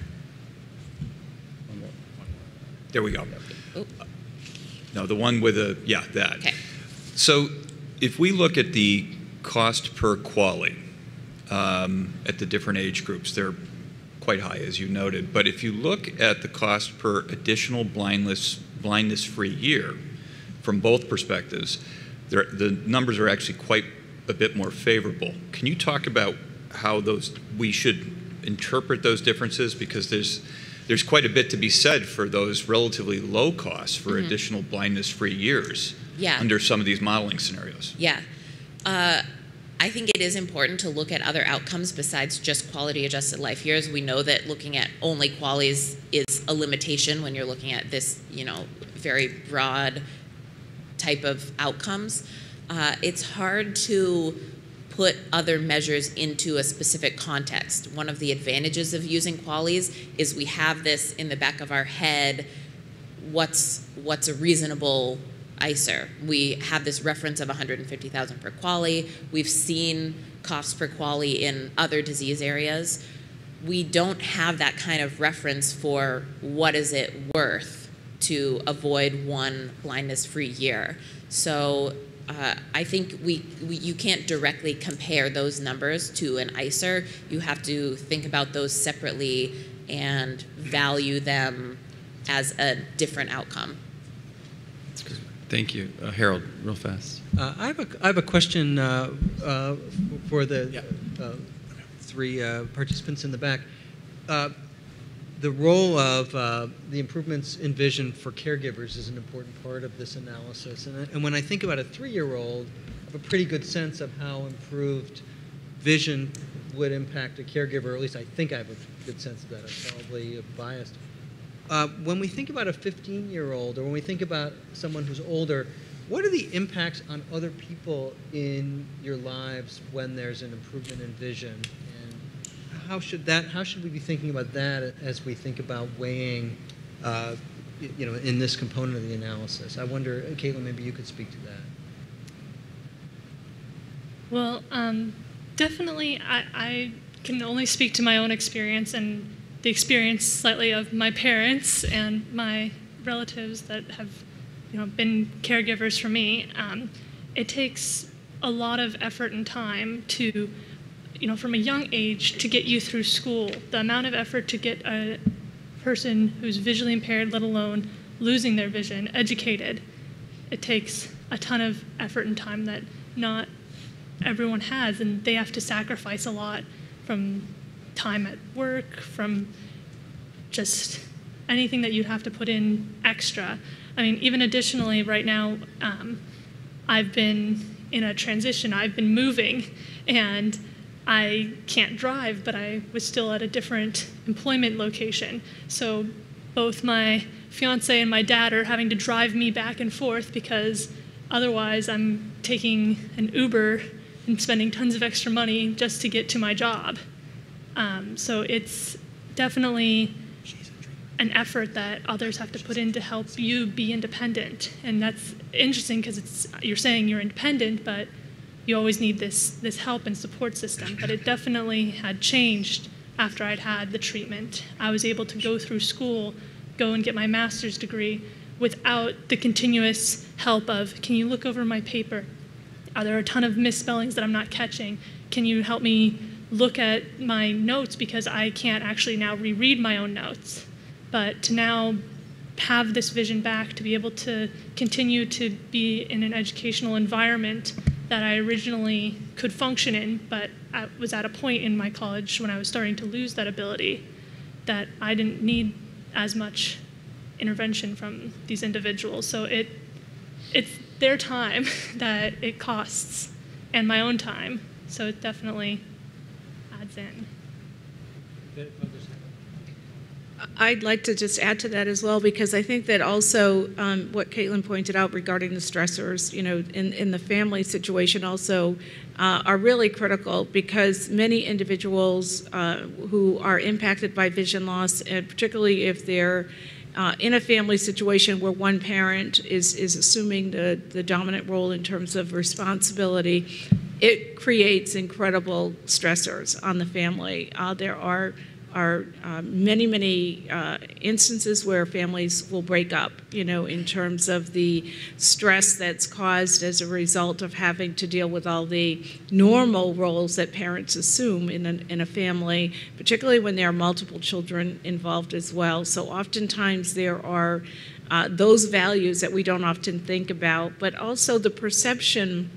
There we go. Oop. No, the one with the, yeah, that. Okay. So if we look at the cost per QALY um, at the different age groups, they're quite high, as you noted. But if you look at the cost per additional blindness, blindness-free year from both perspectives, the numbers are actually quite a bit more favorable. Can you talk about how those we should interpret those differences? Because there's there's quite a bit to be said for those relatively low costs for Mhm. additional blindness-free years Yeah. under some of these modeling scenarios. Yeah. Uh, I think it is important to look at other outcomes besides just quality adjusted life years. We know that looking at only QALYs is a limitation when you're looking at this, you know, very broad type of outcomes. Uh, it's hard to put other measures into a specific context. One of the advantages of using QALYs is we have this in the back of our head what's what's a reasonable ICER. We have this reference of 150,000 per QALY. We've seen costs per QALY in other disease areas. We don't have that kind of reference for what is it worth to avoid one blindness-free year. So uh, I think we, we you can't directly compare those numbers to an ICER. You have to think about those separately and value them as a different outcome. Thank you. Uh, Harold, real fast. Uh, I, have a, I have a question uh, uh, for the uh, three uh, participants in the back. The role of uh, the improvements in vision for caregivers is an important part of this analysis. And, and when I think about a three year old, I have a pretty good sense of how improved vision would impact a caregiver, at least I think I have a good sense of that. I'm probably biased. Uh, when we think about a 15 year old or when we think about someone who's older, what are the impacts on other people in your lives when there's an improvement in vision? How should that? How should we be thinking about that as we think about weighing, uh, you know, in this component of the analysis? I wonder, Caitlin, maybe you could speak to that. Well, um, definitely, I, I can only speak to my own experience and the experience slightly of my parents and my relatives that have, you know, been caregivers for me. Um, it takes a lot of effort and time to, you know, from a young age to get you through school. The amount of effort to get a person who's visually impaired, let alone losing their vision, educated, it takes a ton of effort and time that not everyone has, and they have to sacrifice a lot from time at work, from just anything that you'd have to put in extra. I mean, even additionally, right now, um, I've been in a transition. I've been moving and I can't drive, but I was still at a different employment location. So both my fiance and my dad are having to drive me back and forth because otherwise I'm taking an Uber and spending tons of extra money just to get to my job. Um, so it's definitely an effort that others have to put in to help you be independent. And that's interesting because it's you're saying you're independent, but you always need this this help and support system. But it definitely had changed after I'd had the treatment. I was able to go through school, go and get my master's degree without the continuous help of can you look over my paper? Are there a ton of misspellings that I'm not catching? Can you help me look at my notes because I can't actually now reread my own notes? But to now have this vision back, to be able to continue to be in an educational environment that I originally could function in, but I was at a point in my college when I was starting to lose that ability that I didn't need as much intervention from these individuals. So it it's their time that it costs and my own time. So it definitely adds in. I'd like to just add to that as well because I think that also um, what Caitlin pointed out regarding the stressors, you know, in, in the family situation also uh, are really critical because many individuals uh, who are impacted by vision loss, and particularly if they're uh, in a family situation where one parent is, is assuming the, the dominant role in terms of responsibility, it creates incredible stressors on the family. Uh, there are are uh, many, many uh, instances where families will break up, you know, in terms of the stress that's caused as a result of having to deal with all the normal roles that parents assume in a, in a family, particularly when there are multiple children involved as well. So oftentimes there are uh, those values that we don't often think about, but also the perception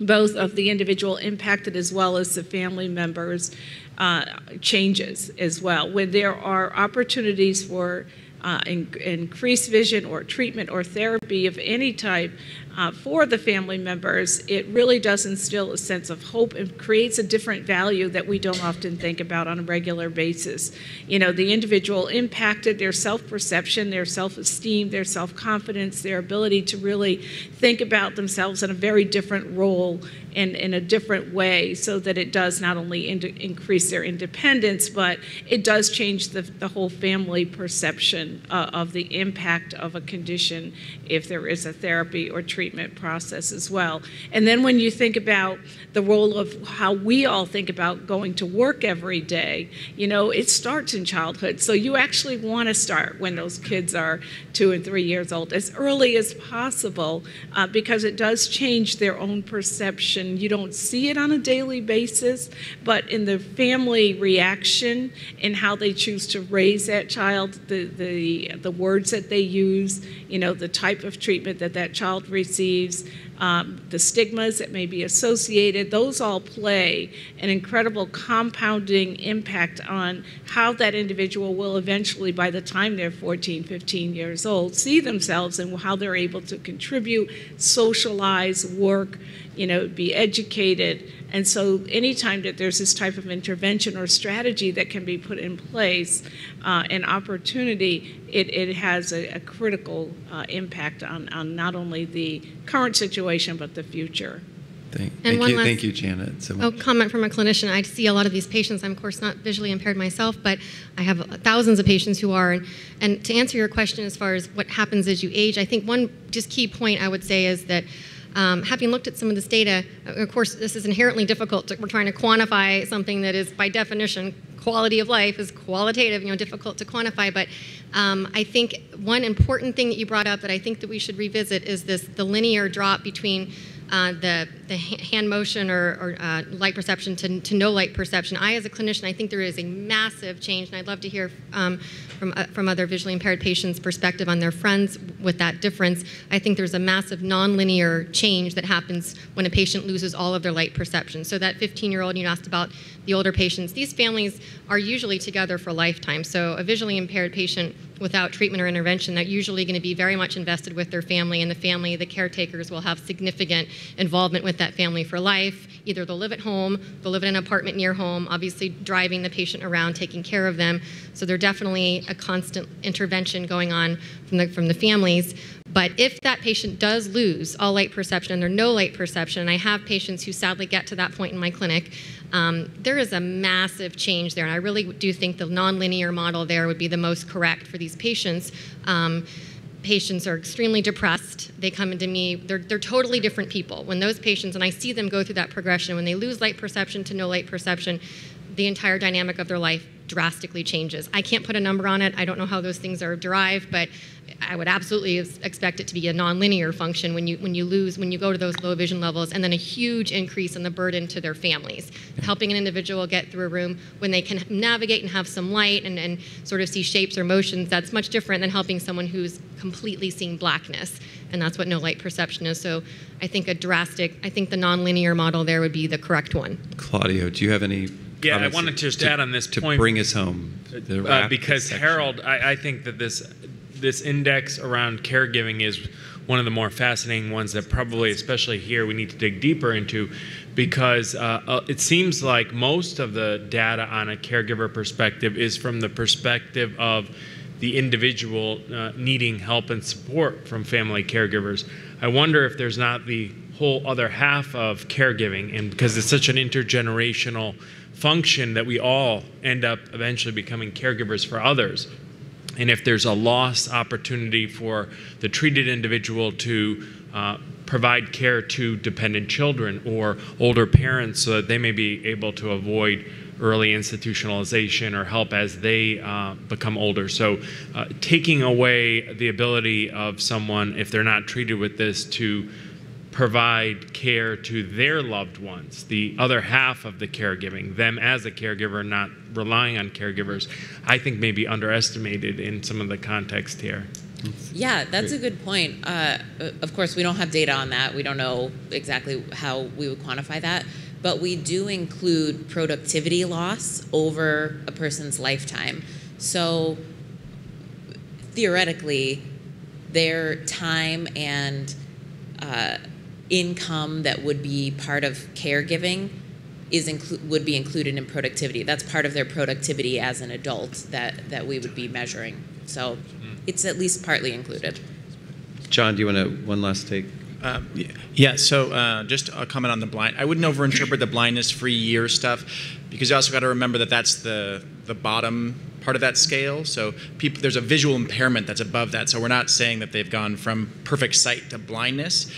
both of the individual impacted as well as the family members uh, changes as well. When there are opportunities for uh, in, increased vision or treatment or therapy of any type uh, for the family members, it really does instill a sense of hope and creates a different value that we don't often think about on a regular basis. You know, the individual impacted, their self perception, their self esteem, their self confidence, their ability to really think about themselves in a very different role and in a different way so that it does not only in increase their independence, but it does change the, the whole family perception uh, of the impact of a condition if there is a therapy or treatment process as well. And then when you think about the role of how we all think about going to work every day, you know, it starts in childhood. So you actually want to start when those kids are two and three years old as early as possible uh, because it does change their own perception. You don't see it on a daily basis, but in the family reaction and how they choose to raise that child, the, the, the words that they use, you know, the type of treatment that that child receives, um, the stigmas that may be associated, those all play an incredible compounding impact on how that individual will eventually, by the time they're 14, 15 years old, see themselves and how they're able to contribute, socialize, work, you know, be educated. And so, anytime that there's this type of intervention or strategy that can be put in place, uh, an opportunity, it, it has a, a critical uh, impact on, on not only the current situation but the future. Thank, And thank you, last- thank you, Janet. So Oh, comment from a clinician. I see a lot of these patients. I'm, of course, not visually impaired myself, but I have thousands of patients who are. And, and to answer your question as far as what happens as you age, I think one just key point I would say is that um, having looked at some of this data, uh, of course, this is inherently difficult. To, we're trying to quantify something that is, by definition, quality of life is qualitative, you know, difficult to quantify. But um, I think one important thing that you brought up that I think that we should revisit is this the linear drop between uh, the, the hand motion or, or uh, light perception to, to no light perception. I, as a clinician, I think there is a massive change, and I'd love to hear um, from, uh, from other visually impaired patients' perspective on their friends with that difference. I think there's a massive nonlinear change that happens when a patient loses all of their light perception. So that 15-year-old you asked about the older patients, these families are usually together for a lifetime. So a visually impaired patient without treatment or intervention, they're usually going to be very much invested with their family, and the family, the caretakers, will have significant involvement with that family for life. Either they'll live at home, they'll live in an apartment near home, obviously driving the patient around, taking care of them. So there's definitely a constant intervention going on from the, from the families. But if that patient does lose all light perception and they're no light perception, and I have patients who sadly get to that point in my clinic, um, there is a massive change there. And I really do think the nonlinear model there would be the most correct for these patients. Um, patients are extremely depressed. They come into me, they're, they're totally different people. When those patients, and I see them go through that progression, when they lose light perception to no light perception, the entire dynamic of their life drastically changes. I can't put a number on it. I don't know how those things are derived, but I would absolutely expect it to be a nonlinear function when you when you lose when you go to those low vision levels, and then a huge increase in the burden to their families. Helping an individual get through a room when they can navigate and have some light and, and sort of see shapes or motions, that's much different than helping someone who's completely seeing blackness, and that's what no light perception is. So I think a drastic, I think the nonlinear model there would be the correct one. Claudio, do you have any? Yeah, I wanted to just add on this to point. bring us home. Uh, because section. Harold, I, I think that this this index around caregiving is one of the more fascinating ones that probably, especially here, we need to dig deeper into, because uh, uh, it seems like most of the data on a caregiver perspective is from the perspective of the individual uh, needing help and support from family caregivers. I wonder if there's not the whole other half of caregiving, and because it's such an intergenerational function that we all end up eventually becoming caregivers for others. And if there's a lost opportunity for the treated individual to uh, provide care to dependent children or older parents so that they may be able to avoid early institutionalization or help as they uh, become older. So, uh, taking away the ability of someone, if they're not treated with this, to provide care to their loved ones, the other half of the caregiving, them as a caregiver, not relying on caregivers, I think may be underestimated in some of the context here. Yeah, that's a good point. Uh, of course, we don't have data on that. We don't know exactly how we would quantify that. But we do include productivity loss over a person's lifetime. So theoretically, their time and uh, income that would be part of caregiving is inclu- would be included in productivity. That's part of their productivity as an adult that, that we would be measuring. So it's at least partly included. John, do you want to one last take? Uh, yeah, so uh, just a comment on the blind. I wouldn't overinterpret the blindness-free year stuff because you also got to remember that that's the the bottom part of that scale. So people, there's a visual impairment that's above that. So we're not saying that they've gone from perfect sight to blindness.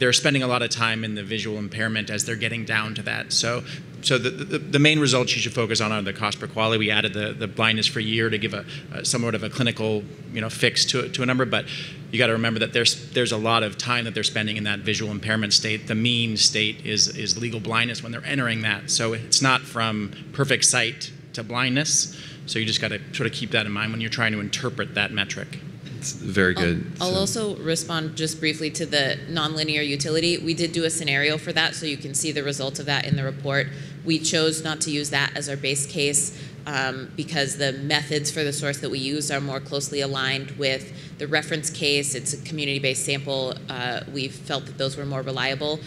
They're spending a lot of time in the visual impairment as they're getting down to that. So so the, the, the, main results you should focus on are the cost per QALY. We added the, the blindness for year to give a, a somewhat of a clinical you know fix to, to a number, but you got to remember that there's there's a lot of time that they're spending in that visual impairment state. The mean state is is legal blindness when they're entering that. So it's not from perfect sight to blindness. So you just got to sort of keep that in mind when you're trying to interpret that metric. It's very good. I'll, I'll So- also respond just briefly to the nonlinear utility. We did do a scenario for that, so you can see the results of that in the report. We chose not to use that as our base case um, because the methods for the source that we use are more closely aligned with the reference case. It's a community-based sample. Uh, we felt that those were more reliable.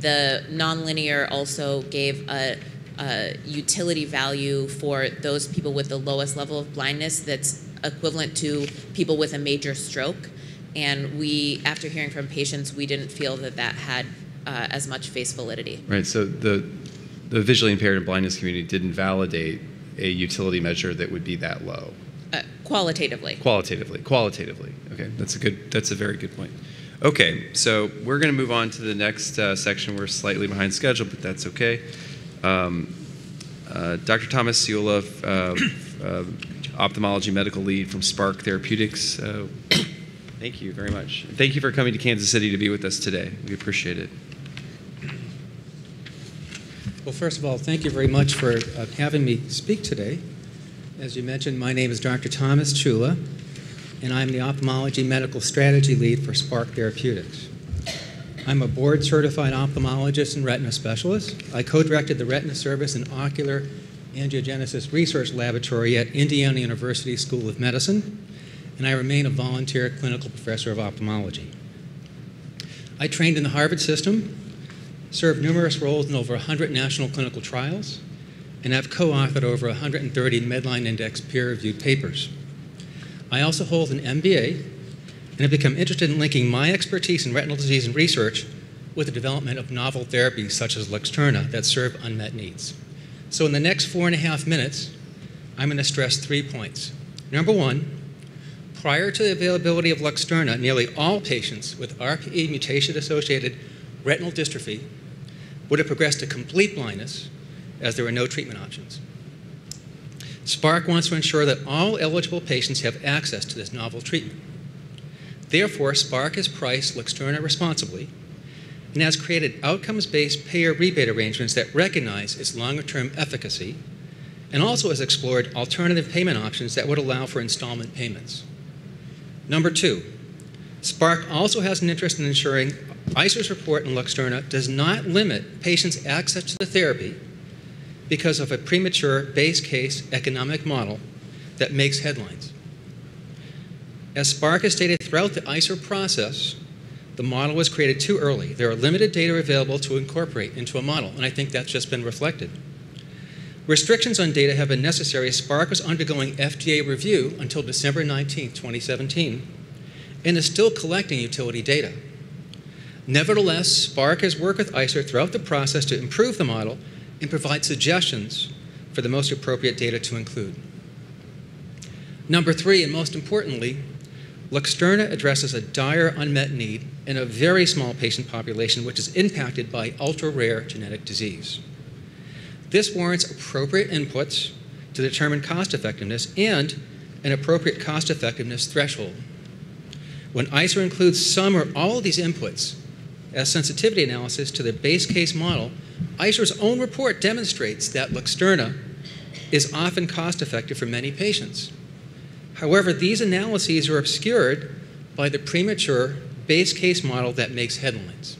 The nonlinear also gave a, a utility value for those people with the lowest level of blindness that's equivalent to people with a major stroke. And we, after hearing from patients, we didn't feel that that had uh, as much face validity. Right. So the the visually impaired and blindness community didn't validate a utility measure that would be that low. Uh, qualitatively. Qualitatively. Qualitatively. Okay. That's a good. That's a very good point. Okay. So we're going to move on to the next uh, section. We're slightly behind schedule, but that's okay. Um, uh, Dr. Thomas uh, uh, ophthalmology medical lead from Spark Therapeutics. Uh, thank you very much. Thank you for coming to Kansas City to be with us today. We appreciate it. Well, first of all, thank you very much for uh, having me speak today. As you mentioned, my name is Dr. Thomas Ciulla, and I'm the ophthalmology medical strategy lead for Spark Therapeutics. I'm a board certified ophthalmologist and retina specialist. I co directed the Retina Service and Ocular Angiogenesis Research Laboratory at Indiana University School of Medicine. and I remain a volunteer clinical professor of ophthalmology. I trained in the Harvard system, served numerous roles in over 100 national clinical trials, and have co authored over 130 Medline Index peer reviewed papers. I also hold an MBA and have become interested in linking my expertise in retinal disease and research with the development of novel therapies such as Luxturna that serve unmet needs. So, in the next four and a half minutes, I'm going to stress three points. Number one, prior to the availability of Luxturna, nearly all patients with RPE mutation associated retinal dystrophy would have progressed to complete blindness as there were no treatment options. Spark wants to ensure that all eligible patients have access to this novel treatment. Therefore, Spark has priced Luxturna responsibly and has created outcomes based payer rebate arrangements that recognize its longer term efficacy and also has explored alternative payment options that would allow for installment payments. Number two, Spark also has an interest in ensuring ICER's report in Luxturna does not limit patients' access to the therapy because of a premature base case economic model that makes headlines. As Spark has stated throughout the ICER process, the model was created too early. There are limited data available to incorporate into a model, and I think that's just been reflected. Restrictions on data have been necessary Spark was undergoing FDA review until December 19, 2017, and is still collecting utility data. Nevertheless, Spark has worked with ICER throughout the process to improve the model and provide suggestions for the most appropriate data to include. Number three, and most importantly, Luxturna addresses a dire unmet need in a very small patient population which is impacted by ultra rare genetic disease. This warrants appropriate inputs to determine cost effectiveness and an appropriate cost effectiveness threshold. When ICER includes some or all of these inputs as sensitivity analysis to the base case model, ICER's own report demonstrates that Luxturna is often cost effective for many patients. However, these analyses are obscured by the premature base case model that makes headlines.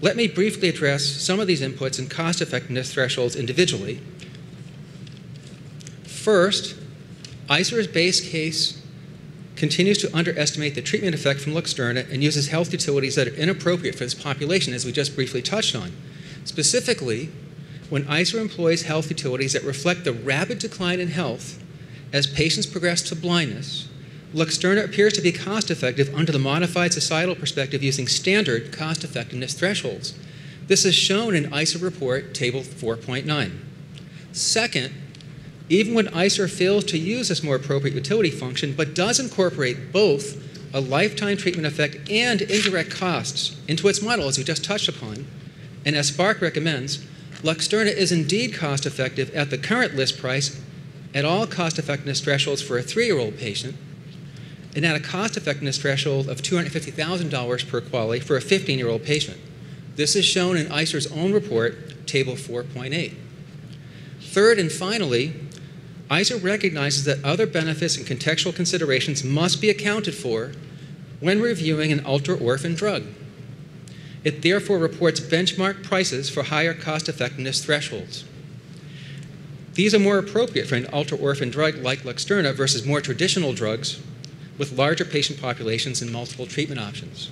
Let me briefly address some of these inputs and cost effectiveness thresholds individually. First, ICER's base case continues to underestimate the treatment effect from Luxturna and uses health utilities that are inappropriate for this population, as we just briefly touched on. Specifically, when ICER employs health utilities that reflect the rapid decline in health as patients progress to blindness, Luxturna appears to be cost effective under the modified societal perspective using standard cost effectiveness thresholds. This is shown in ICER report table 4.9. Second, even when ICER fails to use this more appropriate utility function but does incorporate both a lifetime treatment effect and indirect costs into its model, as we just touched upon, and as Spark recommends, Luxturna is indeed cost effective at the current list price at all cost effectiveness thresholds for a three year old patient, and at a cost effectiveness threshold of $250,000 per QALY for a 15 year old patient. This is shown in ICER's own report, Table 4.8. Third and finally, ICER recognizes that other benefits and contextual considerations must be accounted for when reviewing an ultra orphan drug. It therefore reports benchmark prices for higher cost effectiveness thresholds. These are more appropriate for an ultra orphan drug like Luxturna versus more traditional drugs with larger patient populations and multiple treatment options.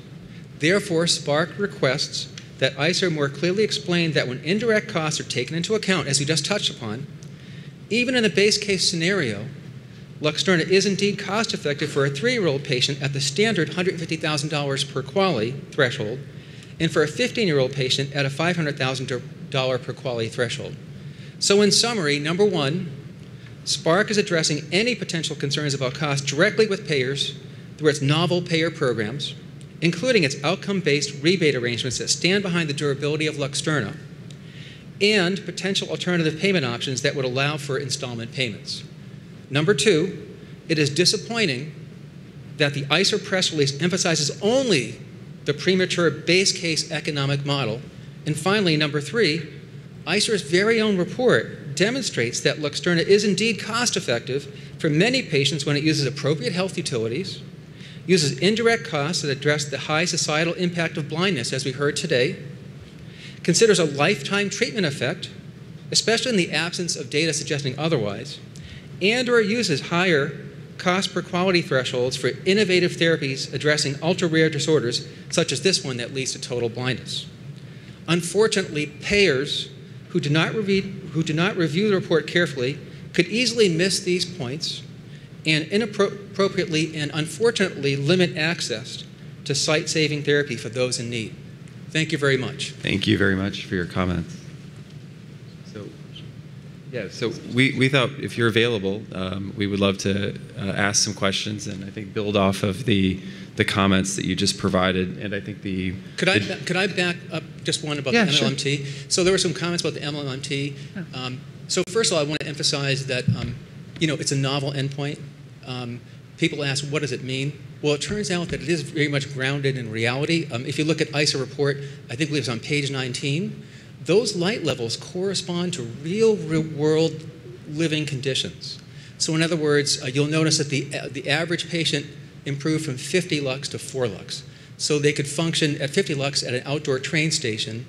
Therefore, Spark requests that ICER more clearly explain that when indirect costs are taken into account, as we just touched upon, even in the base case scenario, Luxturna is indeed cost effective for a three year old patient at the standard $150,000 per QALY threshold, and for a 15 year old patient at a $500,000 per QALY threshold. So, in summary, number one, Spark is addressing any potential concerns about cost directly with payers through its novel payer programs, including its outcome based rebate arrangements that stand behind the durability of Luxturna, and potential alternative payment options that would allow for installment payments. Number two, it is disappointing that the ICER press release emphasizes only the premature base case economic model. And finally, number three, ICER's very own report demonstrates that Luxturna is indeed cost effective for many patients when it uses appropriate health utilities, uses indirect costs that address the high societal impact of blindness, as we heard today, considers a lifetime treatment effect, especially in the absence of data suggesting otherwise, and or uses higher cost per QALY thresholds for innovative therapies addressing ultra rare disorders, such as this one that leads to total blindness. Unfortunately, payers who do not review, who do not review the report carefully could easily miss these points and inappropriately and unfortunately limit access to sight saving therapy for those in need. Thank you very much. Thank you very much for your comments. So, yeah, so we, we thought if you're available, um, we would love to uh, ask some questions and I think build off of the, the comments that you just provided. And I think the. Could I, the- could I back up just one about Yeah, the sure. MLMT? So there were some comments about the MLMT. Um, so first of all, I want to emphasize that um, you know it's a novel endpoint. Um, people ask, what does it mean? Well, it turns out that it is very much grounded in reality. Um, if you look at ICER report, I think it was on page 19. Those light levels correspond to real, real world living conditions. So in other words, uh, you'll notice that the, uh, the average patient improved from 50 lux to 4 lux. So they could function at 50 lux at an outdoor train station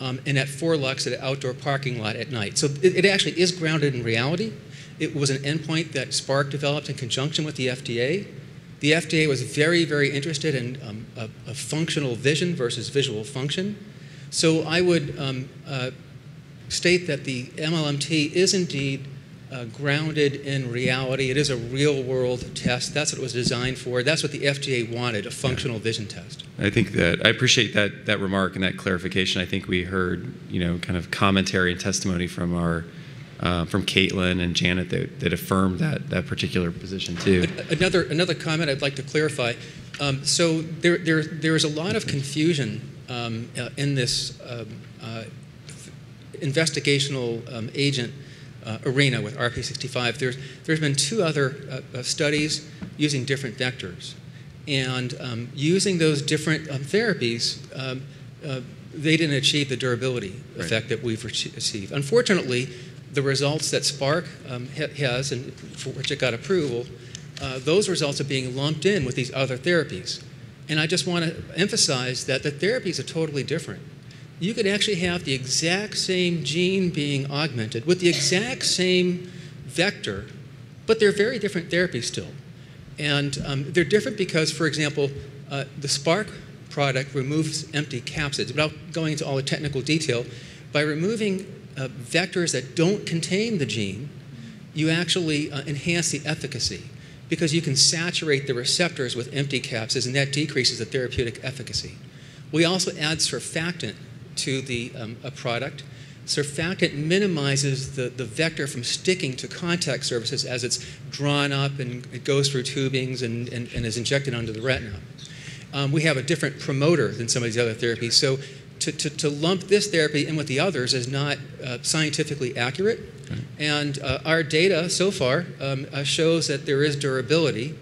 um, and at 4 lux at an outdoor parking lot at night. So it, it actually is grounded in reality. It was an endpoint that Spark developed in conjunction with the FDA. The FDA was very, very interested in um, a, a functional vision versus visual function. So I would um, uh, state that the MLMT is indeed uh, grounded in reality. It is a real world test. That's what it was designed for. That's what the FDA wanted a functional vision test. I think that I appreciate that that remark and that clarification. I think we heard, you know, kind of commentary and testimony from our uh, from Caitlin and Janet that, that affirmed that that particular position too. Another, another comment I'd like to clarify. Um, so there, there, there is a lot of confusion um, uh, in this um, uh, investigational um, agent uh, arena with RPE65. There's, there's been two other uh, uh, studies using different vectors. And um, using those different um, therapies, um, uh, they didn't achieve the durability Right. effect that we've achieved. Unfortunately, the results that Spark um, ha- has and for which it got approval, uh, those results are being lumped in with these other therapies. And I just want to emphasize that the therapies are totally different. You could actually have the exact same gene being augmented with the exact same vector, but they're very different therapies still. And um, they're different because, for example, uh, the Spark product removes empty capsids. Without going into all the technical detail, by removing uh, vectors that don't contain the gene, you actually uh, enhance the efficacy because you can saturate the receptors with empty capsids, and that decreases the therapeutic efficacy. We also add surfactant to the um, a product. Surfactant minimizes the, the vector from sticking to contact surfaces as it's drawn up and it goes through tubings and, and, and is injected onto the retina. Um, we have a different promoter than some of these other therapies. So to, to, to lump this therapy in with the others is not uh, scientifically accurate. And uh, our data so far um, uh, shows that there is durability.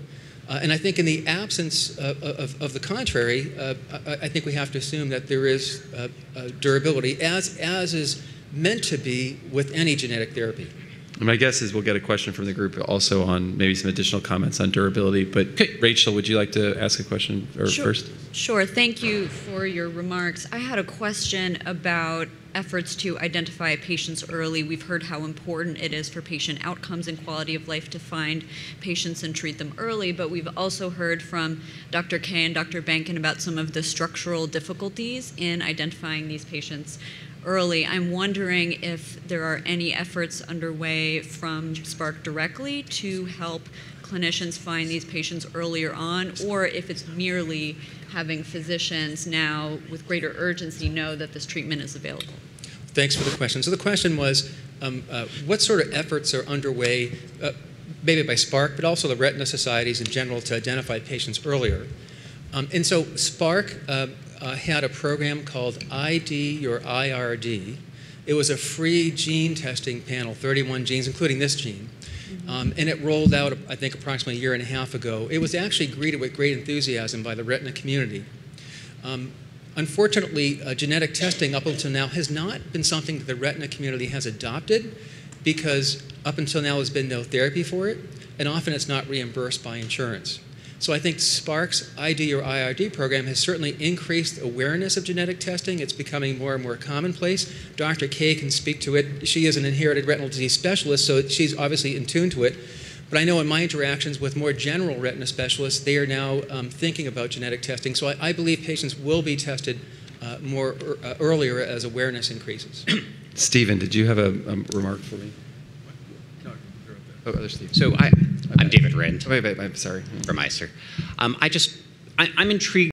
Uh, and I think in the absence of, of, of the contrary, uh, I, I think we have to assume that there is uh, uh, durability, as, as is meant to be with any genetic therapy. And my guess is we'll get a question from the group also on maybe some additional comments on durability. But Rachel, would you like to ask a question or Sure. first? Sure. Thank you for your remarks. I had a question about efforts to identify patients early. We've heard how important it is for patient outcomes and quality of life to find patients and treat them early, but we've also heard from Dr. Kay and Dr. Bankin about some of the structural difficulties in identifying these patients early. I'm wondering if there are any efforts underway from Spark directly to help clinicians find these patients earlier on, or if it's merely having physicians now with greater urgency know that this treatment is available. Thanks for the question. So the question was, um, uh, what sort of efforts are underway, uh, maybe by Spark, but also the retina societies in general, to identify patients earlier? Um, and so Spark uh, uh, had a program called ID Your IRD. It was a free gene testing panel, 31 genes, including this gene. Um, and it rolled out, I think, approximately a year and a half ago. It was actually greeted with great enthusiasm by the retina community. Um, unfortunately, uh, genetic testing up until now has not been something that the retina community has adopted because up until now there's been no therapy for it, and often it's not reimbursed by insurance. So I think Spark's ID Your IRD program has certainly increased awareness of genetic testing. It's becoming more and more commonplace. Dr. Kay can speak to it. She is an inherited retinal disease specialist, so she's obviously in tune to it. But I know in my interactions with more general retina specialists, they are now um, thinking about genetic testing. So I, I believe patients will be tested uh, more ear- uh, earlier as awareness increases. Stephen, did you have a, a remark for me? Oh, other Steve. So I, I'm David Rind. Wait, wait, wait, I'm sorry. From ICER. Um, I just, I, I'm intrigued